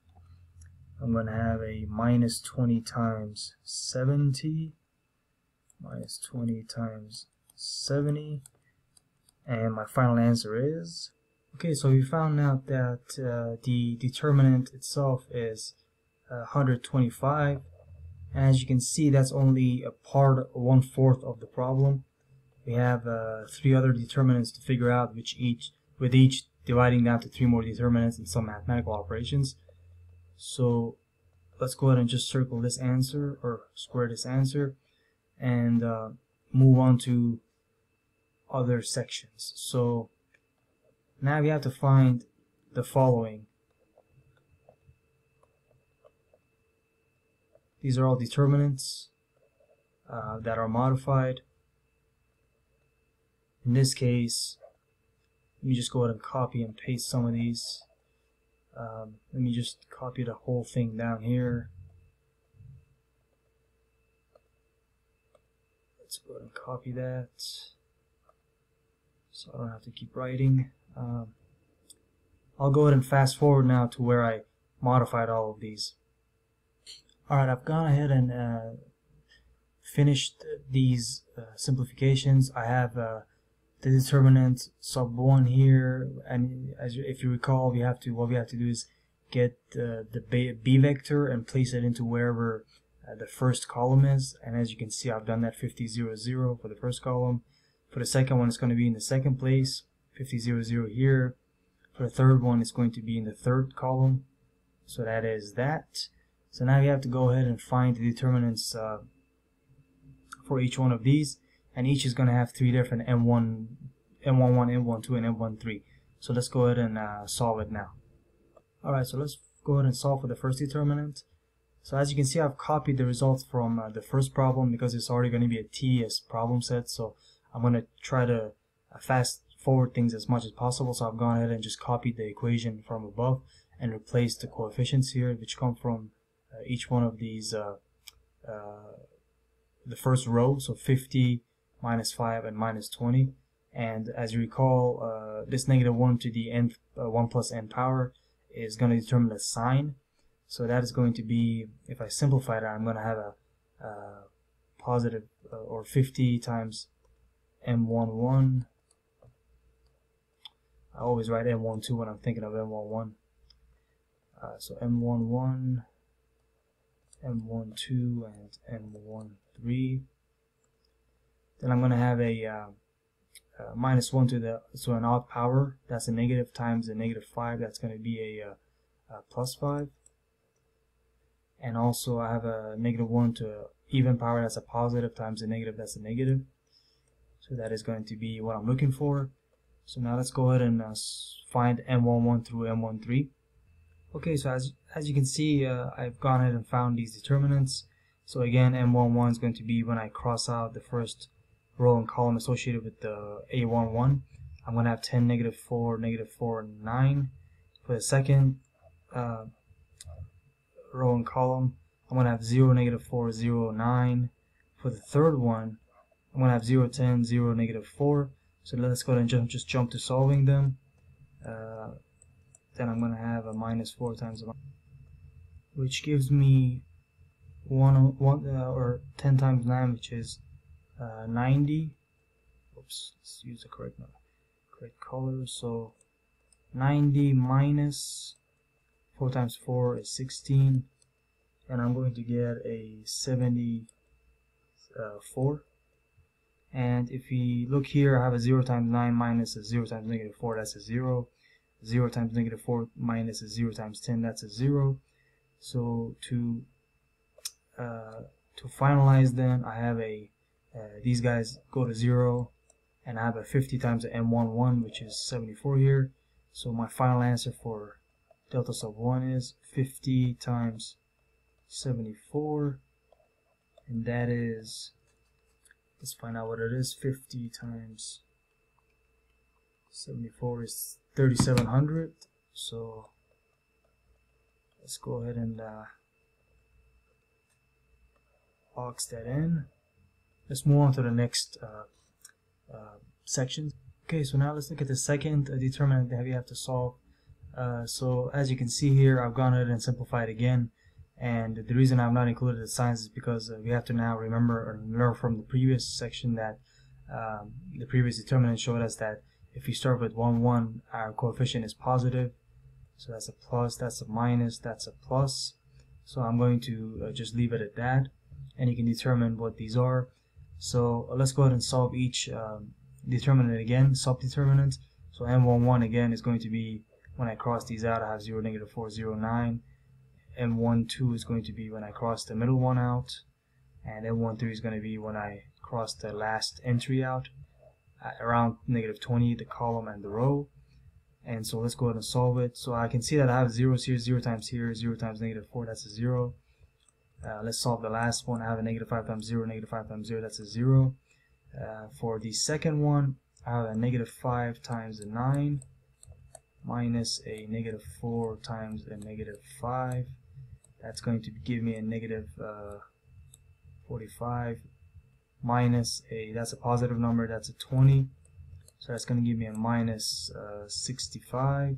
I'm going to have a minus 20 times 70 minus 20 times 70 and my final answer is okay so we found out that uh, the determinant itself is uh, 125 and as you can see that's only a part one fourth of the problem. We have uh, three other determinants to figure out which each with each dividing down to three more determinants and some mathematical operations. So let's go ahead and just circle this answer or square this answer and uh, move on to other sections. So now we have to find the following. These are all determinants uh, that are modified. In this case, let me just go ahead and copy and paste some of these. Um, let me just copy the whole thing down here. Let's go ahead and copy that so I don't have to keep writing. Um, I'll go ahead and fast forward now to where I modified all of these. Alright, I've gone ahead and uh, finished these uh, simplifications. I have uh, the determinant sub 1 here, and as you, if you recall, we have to what we have to do is get the b vector and place it into wherever uh, the first column is, and as you can see, I've done that 50, 0, 0 for the first column, for the second one, it's going to be in the second place, 5000 here. For the third one, it's going to be in the third column. So that is that. So now we have to go ahead and find the determinants uh, for each one of these. And each is going to have three different M1, M11, M12, and M13. So let's go ahead and uh, solve it now. Alright, so let's go ahead and solve for the first determinant. So as you can see, I've copied the results from uh, the first problem because it's already going to be a tedious problem set. So I'm going to try to uh, fast forward things as much as possible. So I've gone ahead and just copied the equation from above and replaced the coefficients here, which come from uh, each one of these, uh, uh, the first row, so 50, minus 5, and minus 20. And as you recall, uh, this negative 1 to the n, uh, 1 plus n power is going to determine the sign. So that is going to be, if I simplify that, I'm going to have a positive, or 50 times M11. I always write M12 when I'm thinking of M11. Uh, so M11, M12, and M13. Then I'm going to have a uh, uh, minus 1 to the so an odd power that's a negative times a negative 5 that's going to be a, uh, a, plus 5 and also I have a negative 1 to even power that's a positive times a negative that's a negative so that is going to be what I'm looking for. So now let's go ahead and uh, find M11 through M13. Okay, so as, as you can see, uh, I've gone ahead and found these determinants. So again, M11 is going to be when I cross out the first row and column associated with the A11. I'm going to have 10, negative 4, negative 4, 9. For the second uh, row and column, I'm going to have 0, negative 4, 0, 9. For the third one, I'm going to have 0, 10, 0, negative 4. So let's go ahead and jump, just jump to solving them. Uh, then I'm going to have a minus 4 times 1, which gives me 1, one uh, or 10 times 9, which is uh, 90. Oops, let's use the correct, number, correct color. So 90 minus 4 times 4 is 16. And I'm going to get a 74 and if we look here I have a 0 times 9 minus a 0 times negative 4 that's a 0 0 times negative 4 minus a 0 times 10, that's a 0. So to uh, to finalize then, I have a, uh, these guys go to 0, and I have a 50 times a M11, which is 74 here. So my final answer for delta sub 1 is 50 times 74, and that is, let's find out what it is, 50 times 74 is 3700 so let's go ahead and uh, box that in. Let's move on to the next uh, uh, section. Okay so now let's look at the second uh, determinant that we have to solve. Uh, so as you can see here I've gone ahead and simplified again and the reason I've not included the signs is because uh, we have to now remember or learn from the previous section that um, the previous determinant showed us that if you start with 1, 1, our coefficient is positive. So that's a plus, that's a minus, that's a plus. So I'm going to uh, just leave it at that. And you can determine what these are. So uh, let's go ahead and solve each um, determinant again, subdeterminant. So M11 again is going to be, when I cross these out, I have 0, negative 4, 0, 9. M12 is going to be when I cross the middle one out. And M13 is going to be when I cross the last entry out around negative 20 the column and the row. And so let's go ahead and solve it. So I can see that I have 0 here 0 times here 0 times negative 4 that's a 0 uh, let's solve the last one. I have a negative 5 times 0 negative 5 times 0 that's a 0 uh, for the second one I have a negative 5 times a 9 minus a negative 4 times a negative 5 that's going to give me a negative, uh, 45 minus a, that's a positive number, that's a 20. So that's going to give me a minus, uh, 65.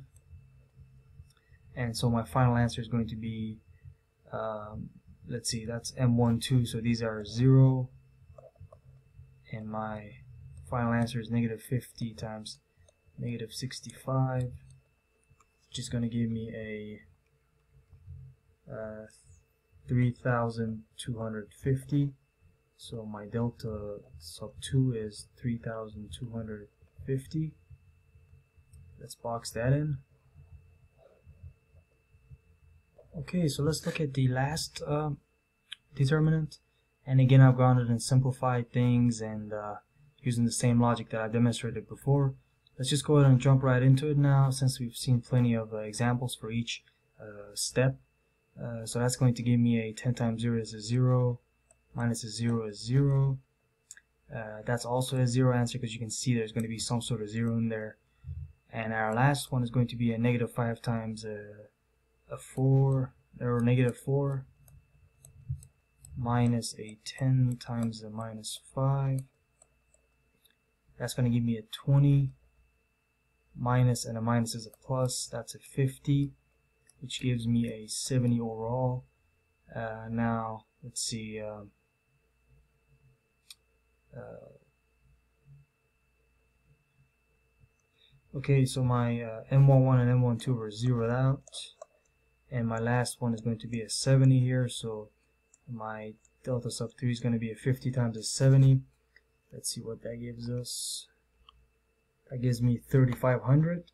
And so my final answer is going to be, um, let's see, that's M12, so these are 0. And my final answer is negative 50 times negative 65, which is going to give me a uh, 3,250. So my delta sub 2 is 3250. Let's box that in. Okay, so let's look at the last uh, determinant. And again, I've gone and simplified things and uh, using the same logic that I demonstrated before. Let's just go ahead and jump right into it now since we've seen plenty of uh, examples for each uh, step. Uh, so that's going to give me a 10 times 0 is a 0, minus a 0 is 0. Uh, that's also a 0 answer because you can see there's going to be some sort of 0 in there. And our last one is going to be a negative 5 times a, a 4, or negative 4, minus a 10 times a minus 5. That's going to give me a 20, minus and a minus is a plus, that's a 50, which gives me a 70 overall. Uh, now, let's see, um, uh, okay, so my uh, M11 and M12 are zeroed out. And my last one is going to be a 70 here. So my delta sub 3 is going to be a 50 times a 70. Let's see what that gives us. That gives me 3500.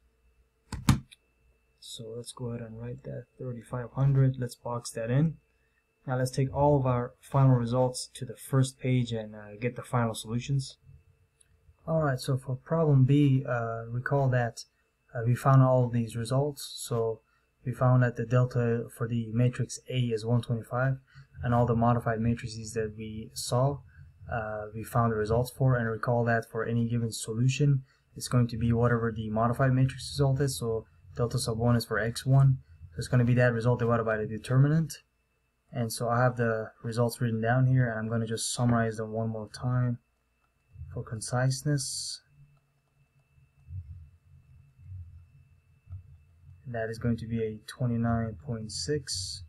So let's go ahead and write that 3500. Let's box that in. Now let's take all of our final results to the first page and uh, get the final solutions. Alright, so for problem B, uh, recall that uh, we found all of these results. So we found that the delta for the matrix A is 125 and all the modified matrices that we saw, uh, we found the results for and recall that for any given solution, it's going to be whatever the modified matrix result is. So delta sub 1 is for x1, so it's going to be that result divided by the determinant. And so I have the results written down here and I'm going to just summarize them one more time for conciseness. That is going to be a 29.6,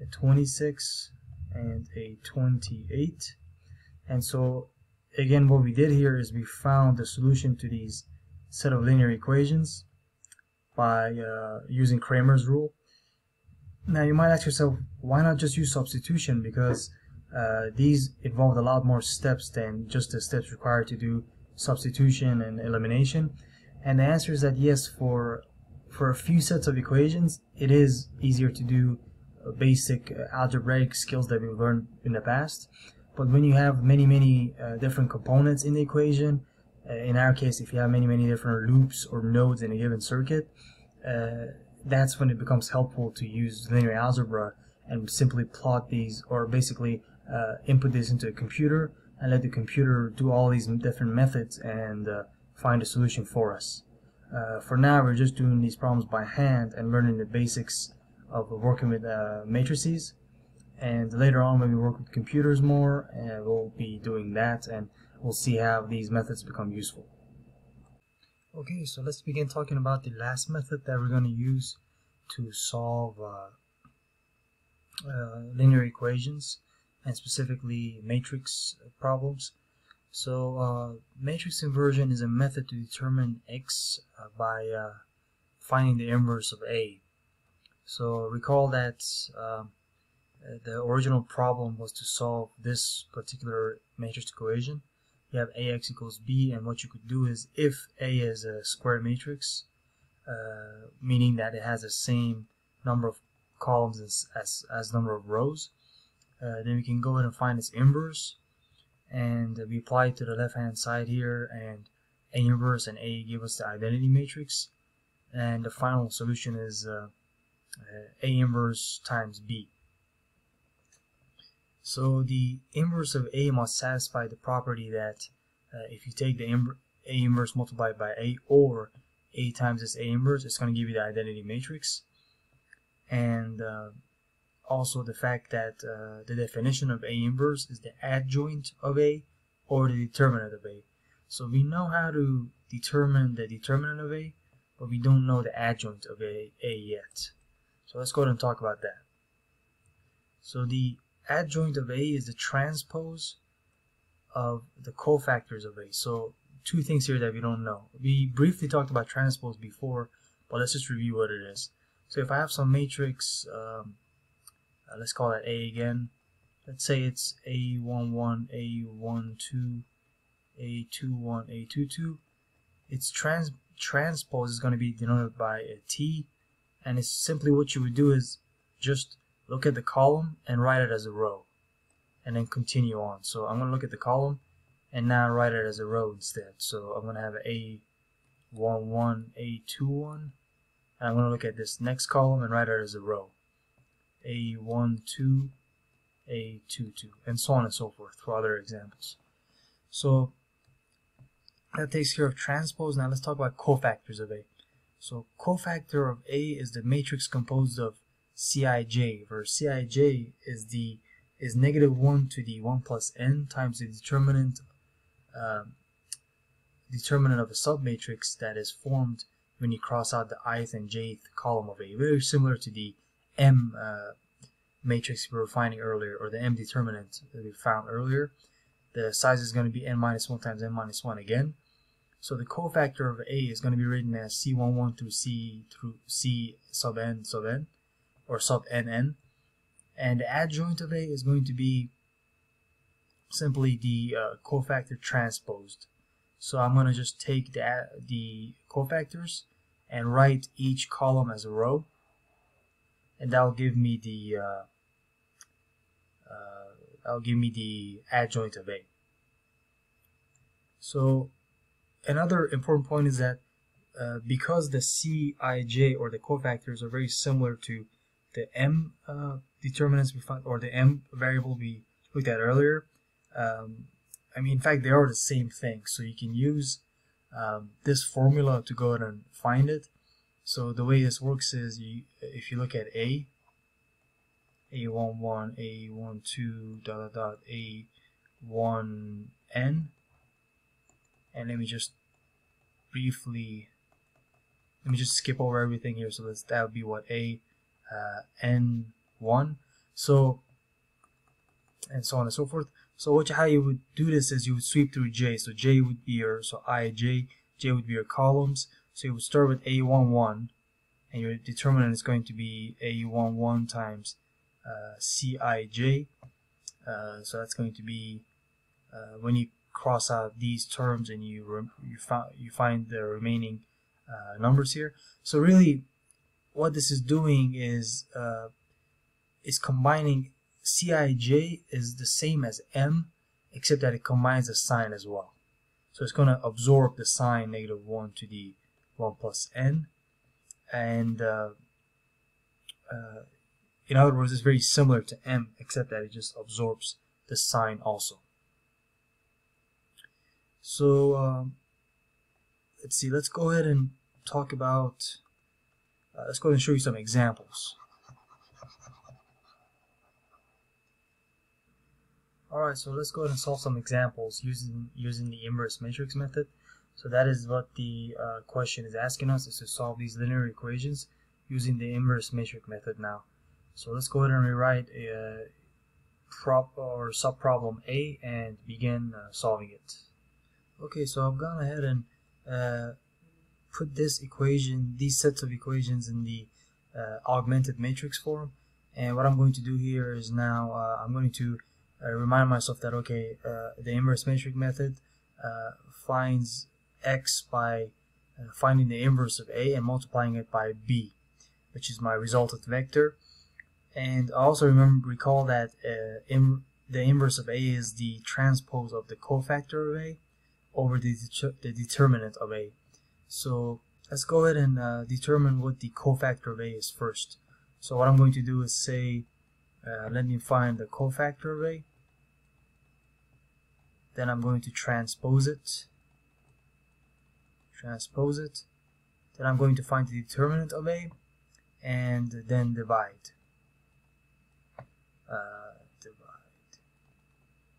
a 26, and a 28. And so again what we did here is we found the solution to these set of linear equations by uh, using Cramer's rule now you might ask yourself, why not just use substitution? Because uh, these involved a lot more steps than just the steps required to do substitution and elimination. And the answer is that yes, for for a few sets of equations, it is easier to do basic uh, algebraic skills that we've learned in the past. But when you have many, many uh, different components in the equation, uh, in our case, if you have many, many different loops or nodes in a given circuit, uh, that's when it becomes helpful to use linear algebra and simply plot these or basically uh, input this into a computer and let the computer do all these different methods and uh, find a solution for us. Uh, for now, we're just doing these problems by hand and learning the basics of working with uh, matrices. And later on, when we work with computers more, uh, we'll be doing that and we'll see how these methods become useful. Okay, so let's begin talking about the last method that we're going to use to solve uh, uh, linear equations and specifically matrix problems. So uh, matrix inversion is a method to determine x uh, by uh, finding the inverse of a. So recall that um, the original problem was to solve this particular matrix equation you have ax equals b and what you could do is if a is a square matrix uh, meaning that it has the same number of columns as, as, as number of rows uh, then we can go ahead and find its inverse and we apply it to the left hand side here and a inverse and a give us the identity matrix and the final solution is uh, uh a inverse times b so the inverse of A must satisfy the property that uh, if you take the A inverse multiplied by A or A times this A inverse, it's going to give you the identity matrix. And uh, also the fact that uh, the definition of A inverse is the adjoint of A or the determinant of A. So we know how to determine the determinant of A, but we don't know the adjoint of A, A yet. So let's go ahead and talk about that. So the adjoint of A is the transpose of the cofactors of A. So two things here that we don't know. We briefly talked about transpose before, but let's just review what it is. So if I have some matrix, um, uh, let's call it A again. Let's say it's A11, A12, A21, A22. Its trans transpose is going to be denoted by a T, and it's simply what you would do is just look at the column and write it as a row and then continue on. So I'm going to look at the column and now write it as a row instead. So I'm going to have A11, A21, and I'm going to look at this next column and write it as a row. a one two a two two and so on and so forth for other examples. So that takes care of transpose. Now let's talk about cofactors of A. So cofactor of A is the matrix composed of Cij, where Cij is the is negative 1 to the 1 plus n times the determinant um, determinant of a submatrix that is formed when you cross out the ith and jth column of A. Very similar to the M uh, matrix we were finding earlier, or the M determinant that we found earlier. The size is going to be n minus 1 times n minus 1 again. So the cofactor of A is going to be written as C11 through C through C sub n sub n or sub nn and the adjoint of A is going to be simply the uh, cofactor transposed. So I'm going to just take the, the cofactors and write each column as a row. And that will give me the uh, uh, that'll give me the adjoint of A. So another important point is that uh, because the Cij or the cofactors are very similar to the m uh, determinants we found, or the m variable we looked at earlier, um, I mean, in fact, they are the same thing. So you can use um, this formula to go ahead and find it. So the way this works is, you, if you look at a, a11, a12, dot dot dot, a1n, and let me just briefly, let me just skip over everything here. So that would be what a n1 so and so on and so forth. So what how you would do this is you would sweep through j. So j would be your so i j j would be your columns. So you would start with a11 and your determinant is going to be a11 times uh, cij uh, so that's going to be uh, when you cross out these terms and you you, you find the remaining uh, numbers here. So really, what this is doing is uh, is combining Cij is the same as m, except that it combines the sign as well. So it's going to absorb the sign negative 1 to the 1 plus n. And uh, uh, in other words, it's very similar to m, except that it just absorbs the sign also. So um, let's see, let's go ahead and talk about, uh, let's go ahead and show you some examples. Alright, so let's go ahead and solve some examples using using the inverse matrix method. So that is what the uh, question is asking us, is to solve these linear equations using the inverse matrix method now. So let's go ahead and rewrite a uh, prop or subproblem A and begin uh, solving it. Okay, so I've gone ahead and uh, put this equation, these sets of equations in the uh, augmented matrix form. And what I'm going to do here is now uh, I'm going to uh, remind myself that okay, uh, the inverse matrix method uh, finds x by finding the inverse of a and multiplying it by b, which is my resultant vector. And also remember, recall that in, the inverse of a is the transpose of the cofactor of a over the, the determinant of a. So let's go ahead and uh, determine what the cofactor of a is first. So what I'm going to do is say, uh, let me find the cofactor of a then I'm going to transpose it. Transpose it. Then I'm going to find the determinant of A and then divide. Uh, divide.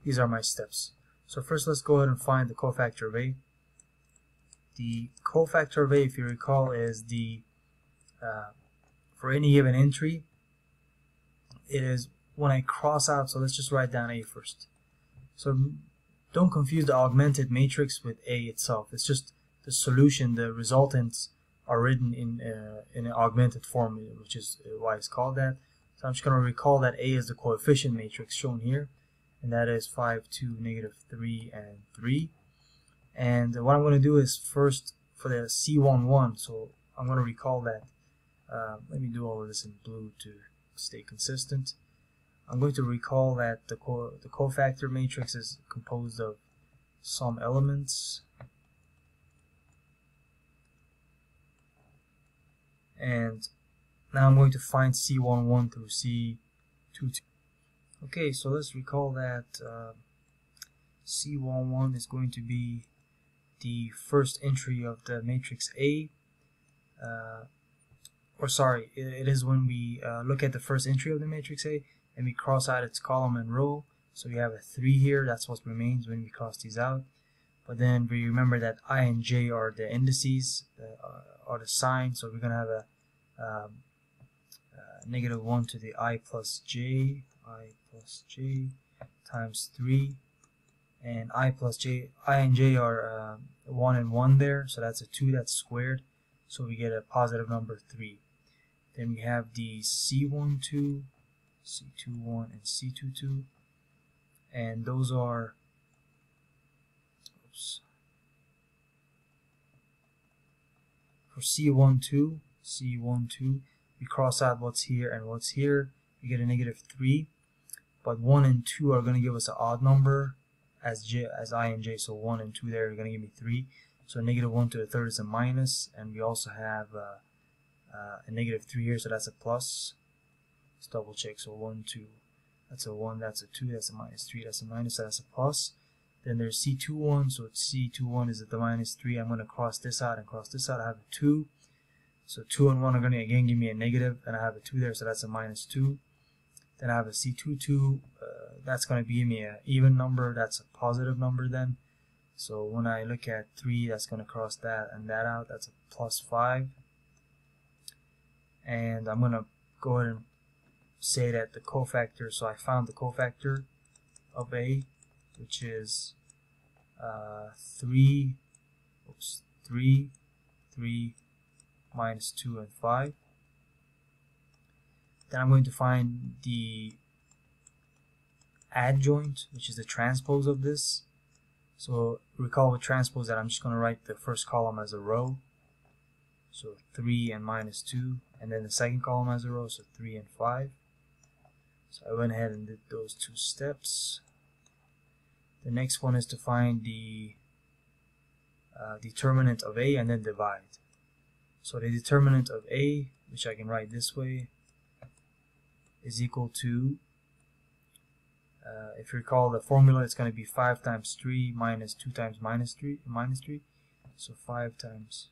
These are my steps. So first let's go ahead and find the cofactor of A the cofactor of A if you recall is the uh, for any given entry it is when I cross out so let's just write down A first so don't confuse the augmented matrix with A itself. It's just the solution, the resultants are written in, uh, in an augmented form, which is why it's called that. So I'm just going to recall that A is the coefficient matrix shown here, and that is 5, 2, negative 3, and 3. And what I'm going to do is first for the C11, so I'm going to recall that. Uh, let me do all of this in blue to stay consistent. I'm going to recall that the, co the cofactor matrix is composed of some elements and now I'm going to find C11 through C22 okay so let's recall that uh, C11 is going to be the first entry of the matrix A uh, or sorry it, it is when we uh, look at the first entry of the matrix A and we cross out its column and row. So we have a 3 here. That's what remains when we cross these out. But then we remember that i and j are the indices uh, are the signs. So we're gonna have a um, uh, negative 1 to the i plus j i plus j times 3 and i plus j i and j are uh, 1 and 1 there so that's a 2 that's squared so we get a positive number 3 then we have the c12 C21 and C22 and those are oops, for C12 C12 we cross out what's here and what's here we get a negative 3 but 1 and 2 are going to give us an odd number as j as i and j so 1 and 2 there are going to give me 3 so negative 1 to the third is a minus and we also have uh, uh, a negative 3 here so that's a plus Let's double check. So 1, 2. That's a 1, that's a 2, that's a minus 3, that's a minus, that's a plus. Then there's C21, so C21 is at the minus 3. I'm going to cross this out and cross this out. I have a 2. So 2 and 1 are going to again give me a negative, and I have a 2 there, so that's a minus 2. Then I have a C22, uh, that's going to give me an even number, that's a positive number then. So when I look at 3, that's going to cross that and that out, that's a plus 5. And I'm going to go ahead and say that the cofactor, so I found the cofactor of A, which is uh, 3, oops, 3, 3, minus 2, and 5. Then I'm going to find the adjoint, which is the transpose of this. So recall with transpose that I'm just going to write the first column as a row. so 3 and minus 2 and then the second column as a row so 3 and 5 so I went ahead and did those two steps the next one is to find the uh, determinant of a and then divide so the determinant of a which I can write this way is equal to uh, if you recall the formula it's going to be 5 times 3 minus 2 times minus 3 minus 3 so 5 times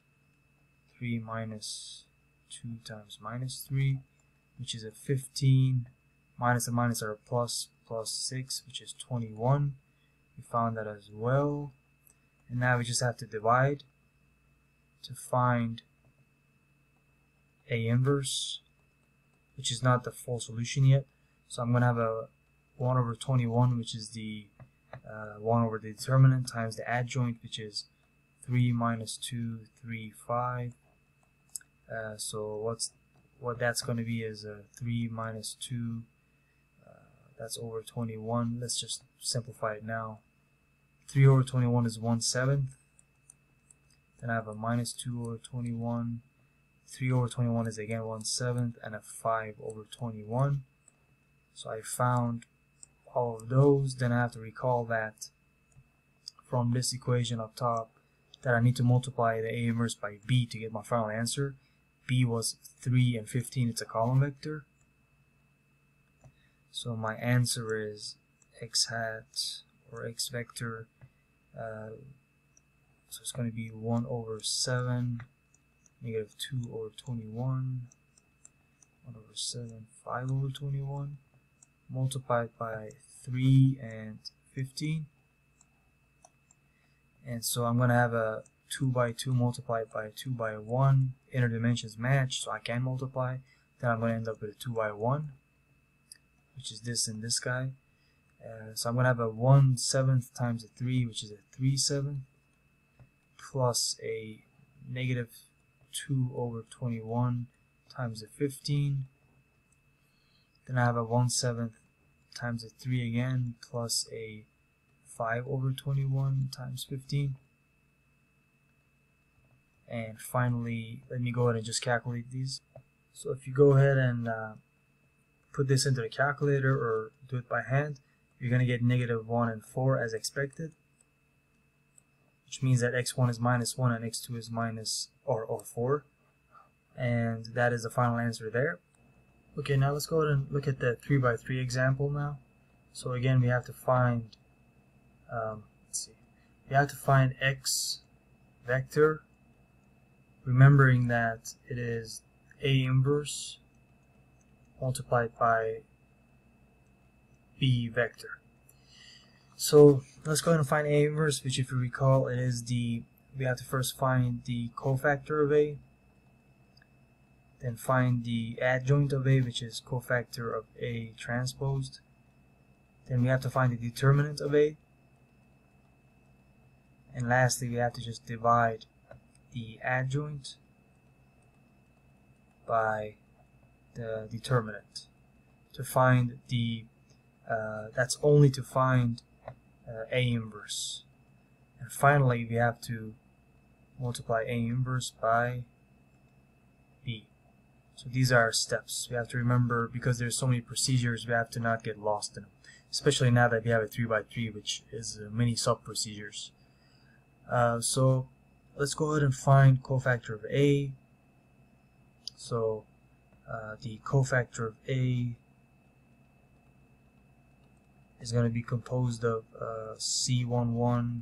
3 minus 2 times minus 3 which is a 15 minus and minus are plus plus 6 which is 21 we found that as well. And now we just have to divide to find a inverse which is not the full solution yet. So I'm gonna have a 1 over 21 which is the uh, 1 over the determinant times the adjoint which is 3 minus 2 3 5 uh, so what's what that's going to be is uh, 3 minus 2 uh, that's over 21 let's just simplify it now. 3 over 21 is 1 seventh. Then I have a minus 2 over 21 3 over 21 is again 1 seventh and a 5 over 21 so I found all of those. Then I have to recall that from this equation up top that I need to multiply the A inverse by B to get my final answer. B was 3 and 15 it's a column vector. So my answer is x hat or x vector uh, so it's going to be 1 over 7 negative 2 over 21 1 over 7 5 over 21 multiplied by 3 and 15 and so I'm going to have a 2 by 2 multiplied by 2 by 1 inner dimensions match so I can multiply. Then I'm going to end up with a 2 by 1 which is this and this guy. Uh, so I'm going to have a 1 seventh times a 3 which is a 3 seventh plus a negative 2 over 21 times a 15 then I have a 1 seventh times a 3 again plus a 5 over 21 times 15 and finally let me go ahead and just calculate these. So if you go ahead and uh, put this into the calculator or do it by hand you're going to get negative 1 and 4 as expected which means that x1 is minus 1 and x2 is minus or, or 4 and that is the final answer there okay now let's go ahead and look at that 3 by 3 example now. So again we have to find um, let's see. We have to find x vector remembering that it is A inverse multiplied by B vector. So let's go ahead and find A inverse, which if you recall, it is the, we have to first find the cofactor of A, then find the adjoint of A, which is cofactor of A transposed. Then we have to find the determinant of A. And lastly, we have to just divide the adjoint by the determinant to find the uh, that's only to find uh, A inverse and finally we have to multiply A inverse by so these are our steps we have to remember because there's so many procedures we have to not get lost in them especially now that we have a 3 by 3 which is uh, many sub procedures uh, so let's go ahead and find cofactor of A. So uh, the cofactor of A is going to be composed of uh, C11,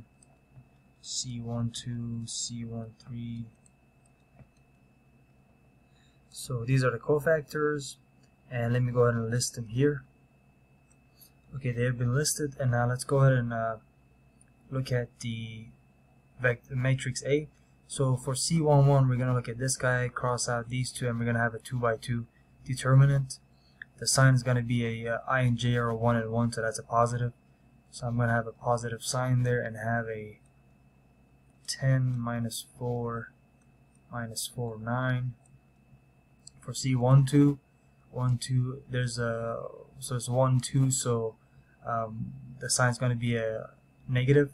C12, C13. So these are the cofactors and let me go ahead and list them here. Okay, they have been listed and now let's go ahead and uh, look at the matrix A. So for C11, we're going to look at this guy, cross out these two, and we're going to have a 2 by 2 determinant. The sign is going to be a, a I and J are a 1 and 1, so that's a positive. So I'm going to have a positive sign there and have a 10 minus 4 minus 4, 9. For C12, 1, 2, there's a, so it's 1, 2, so um, the sign is going to be a negative,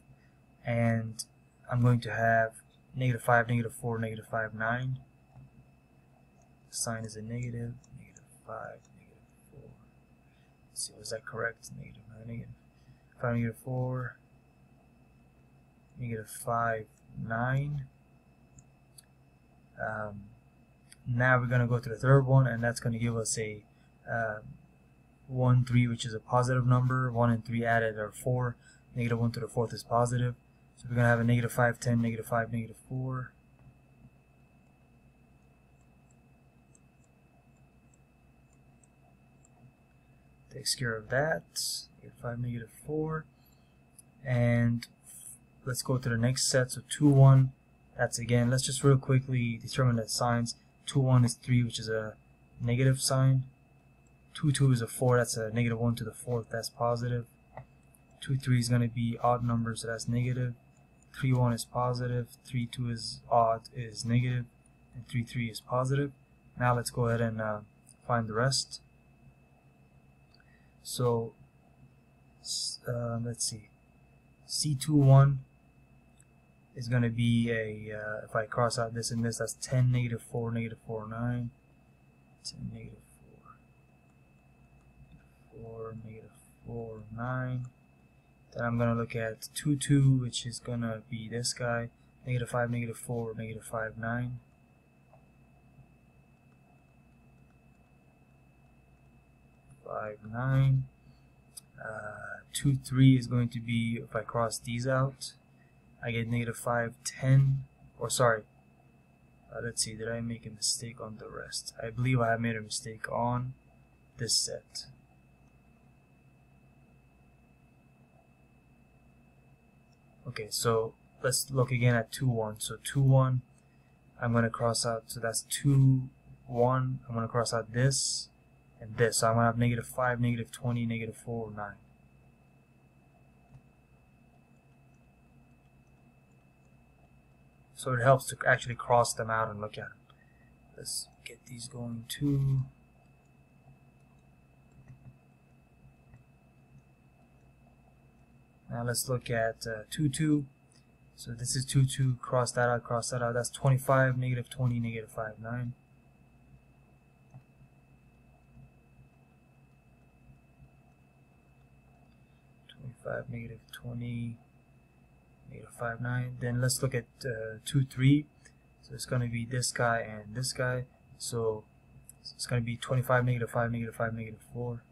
and I'm going to have negative 5, negative 4, negative 5, 9. the sign is a negative, negative 5, negative 4. Let's see, was that correct? Negative, uh, negative 5, negative 4, negative 5, 9. Um, now we're going to go to the third one, and that's going to give us a uh, 1, 3, which is a positive number. 1 and 3 added are 4. Negative 1 to the fourth is positive. So we're going to have a negative 5, 10, negative 5, negative 4. Takes care of that. Negative 5, negative 4. And let's go to the next set. So 2, 1. That's again, let's just real quickly determine the signs. 2, 1 is 3, which is a negative sign. 2, 2 is a 4, that's a negative 1 to the fourth, that's positive. 2, 3 is going to be odd numbers, so that's negative. 3, 1 is positive, 3, 2 is odd, is negative, and 3, 3 is positive. Now let's go ahead and uh, find the rest. So, uh, let's see. C21 is going to be a, uh, if I cross out this and this, that's 10, negative 4, negative 4, 9. 10, negative 4, negative 4, 4, 9. Then I'm going to look at 2, 2, which is going to be this guy. Negative 5, negative 4, negative 5, 9. Five nine, uh, two three is going to be if I cross these out, I get negative five ten, or sorry, uh, let's see, did I make a mistake on the rest? I believe I have made a mistake on this set. Okay, so let's look again at 2, 1. So 2, 1, I'm going to cross out, so that's 2, 1. I'm going to cross out this and this. So I'm going to have negative 5, negative 20, negative 4, 9. So it helps to actually cross them out and look at them. Let's get these going too. Now let's look at uh, 2, 2. So this is 2, 2, cross that out, cross that out. That's 25, negative 20, negative 5, 9. Twenty-five, negative twenty, negative five, nine. Then let's look at uh, two, three. So it's going to be this guy and this guy. So it's going to be twenty-five, negative five, negative five, negative four.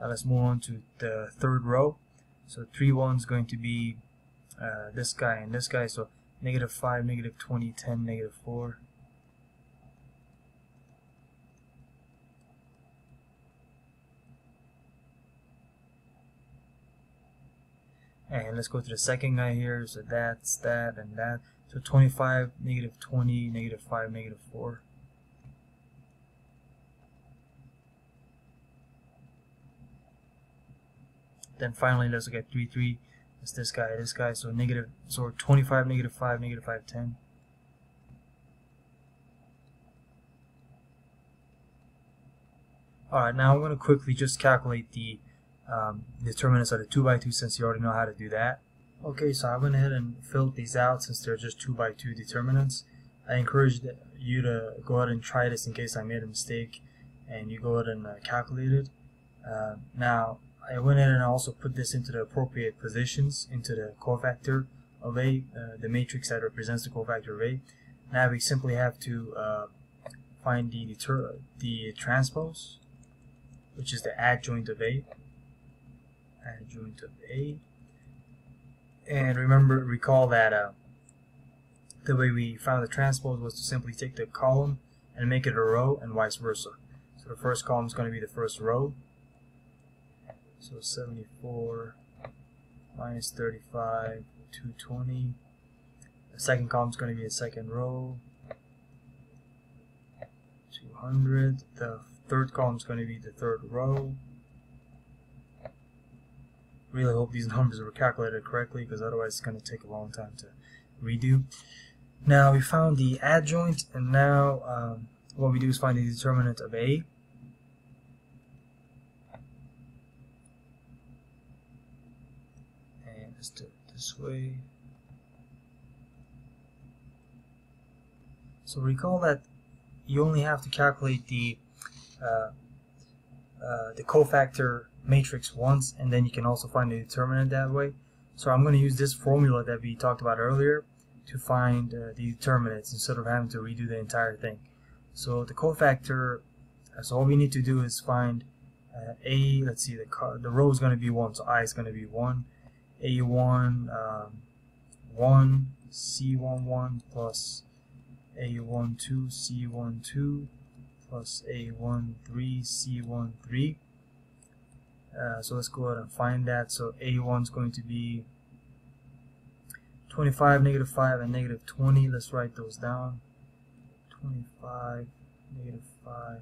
Now let's move on to the third row. So 3, 1 is going to be uh, this guy and this guy. So negative 5, negative 20, 10, negative 4. And let's go to the second guy here. So that's that and that. So 25, negative 20, negative 5, negative 4. Then finally, let's look at 3, 3. It's this guy, this guy. So negative, so 25, negative 5, negative 5, 10. Alright, now I'm going to quickly just calculate the um, determinants of the 2 by 2 since you already know how to do that. Okay, so I went ahead and filled these out since they're just 2 by 2 determinants. I encourage you to go ahead and try this in case I made a mistake and you go ahead and uh, calculate it. Uh, now, I went ahead and also put this into the appropriate positions into the cofactor of A, uh, the matrix that represents the cofactor of A. Now we simply have to uh, find the, the transpose, which is the adjoint of A. Adjoint of A. And remember, recall that uh, the way we found the transpose was to simply take the column and make it a row and vice versa. So the first column is going to be the first row, so 74 minus 35, 220. The second column is going to be a second row. 200. The third column is going to be the third row really hope these numbers were calculated correctly because otherwise it's going to take a long time to redo. Now we found the adjoint and now um, what we do is find the determinant of A. And let's do it this way. So recall that you only have to calculate the uh, uh, the cofactor matrix once and then you can also find the determinant that way. So I'm going to use this formula that we talked about earlier to find uh, the determinants instead of having to redo the entire thing. So the cofactor, uh, so all we need to do is find uh, A, let's see, the, the row is going to be 1, so I is going to be 1, A1, um, 1, C11 plus A12, C12 plus A13, C13. Uh, so let's go ahead and find that. So A1 is going to be 25, negative 5, and negative 20. Let's write those down. 25, negative 5,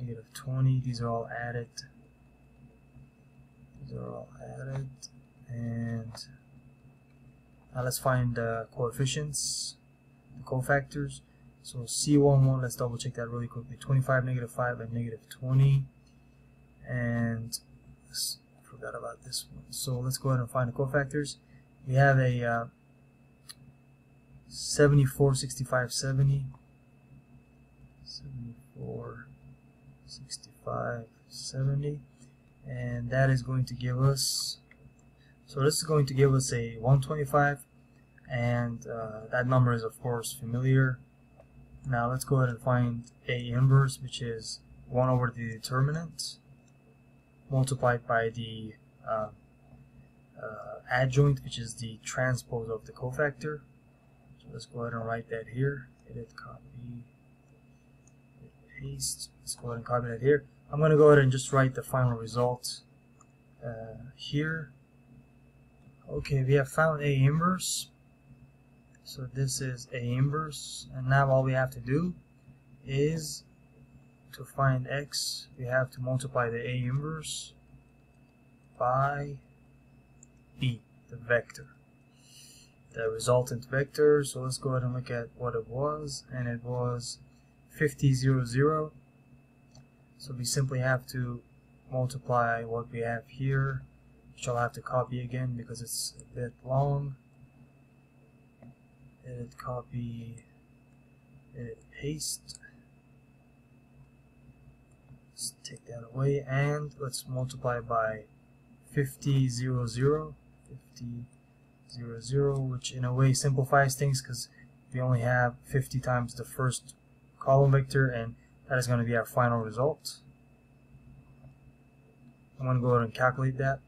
negative 20. These are all added. These are all added. And now let's find the coefficients, the cofactors. So C11, let's double check that really quickly. 25, negative 5, and negative 20. And forgot about this one. So let's go ahead and find the cofactors. We have a uh, 74, 65, 70. 74, 65, 70. And that is going to give us, so this is going to give us a 125. And uh, that number is of course familiar. Now let's go ahead and find A inverse, which is 1 over the determinant multiplied by the uh, uh, adjoint, which is the transpose of the cofactor. So let's go ahead and write that here. Edit, copy, paste. Let's go ahead and copy that here. I'm going to go ahead and just write the final result uh, here. Okay, we have found A inverse. So this is A inverse. And now all we have to do is to find x, we have to multiply the A inverse by B, the vector. The resultant vector, so let's go ahead and look at what it was, and it was 50, 0, 0. So we simply have to multiply what we have here, which I'll have to copy again because it's a bit long. Edit, copy, edit, paste. Let's take that away and let's multiply by 50 0 0 50 0 0 which in a way simplifies things because we only have 50 times the first column vector and that is going to be our final result. I'm going to go ahead and calculate that.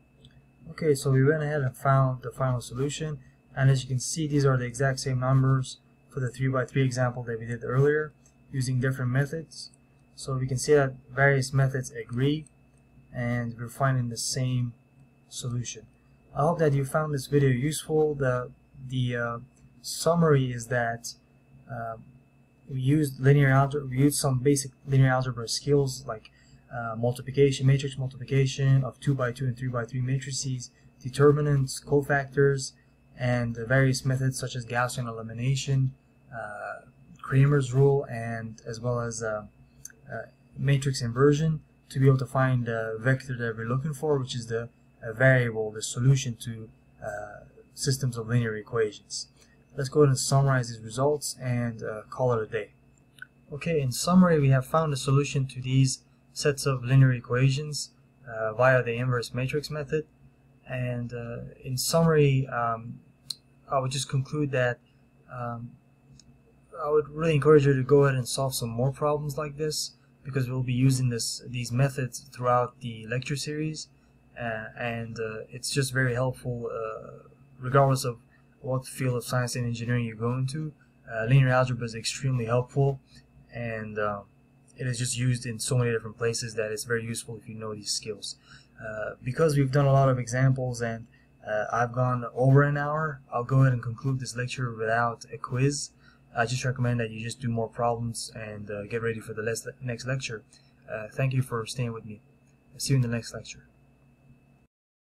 Okay so we went ahead and found the final solution and as you can see these are the exact same numbers for the 3 by 3 example that we did earlier using different methods so we can see that various methods agree and we're finding the same solution. I hope that you found this video useful. The, the uh, summary is that uh, we used linear algebra, we used some basic linear algebra skills like uh, multiplication, matrix multiplication of 2 by 2 and 3 by 3 matrices, determinants, cofactors, and various methods such as Gaussian elimination, uh, Cramer's rule, and as well as uh, matrix inversion to be able to find the vector that we're looking for, which is the variable, the solution to uh, systems of linear equations. Let's go ahead and summarize these results and uh, call it a day. Okay, in summary, we have found a solution to these sets of linear equations uh, via the inverse matrix method. And uh, in summary, um, I would just conclude that um, I would really encourage you to go ahead and solve some more problems like this because we'll be using this these methods throughout the lecture series uh, and uh, it's just very helpful uh, regardless of what field of science and engineering you go into uh, linear algebra is extremely helpful and um, it is just used in so many different places that it's very useful if you know these skills. Uh, because we've done a lot of examples and uh, I've gone over an hour I'll go ahead and conclude this lecture without a quiz I just recommend that you just do more problems and uh, get ready for the next lecture. Uh, thank you for staying with me. See you in the next lecture.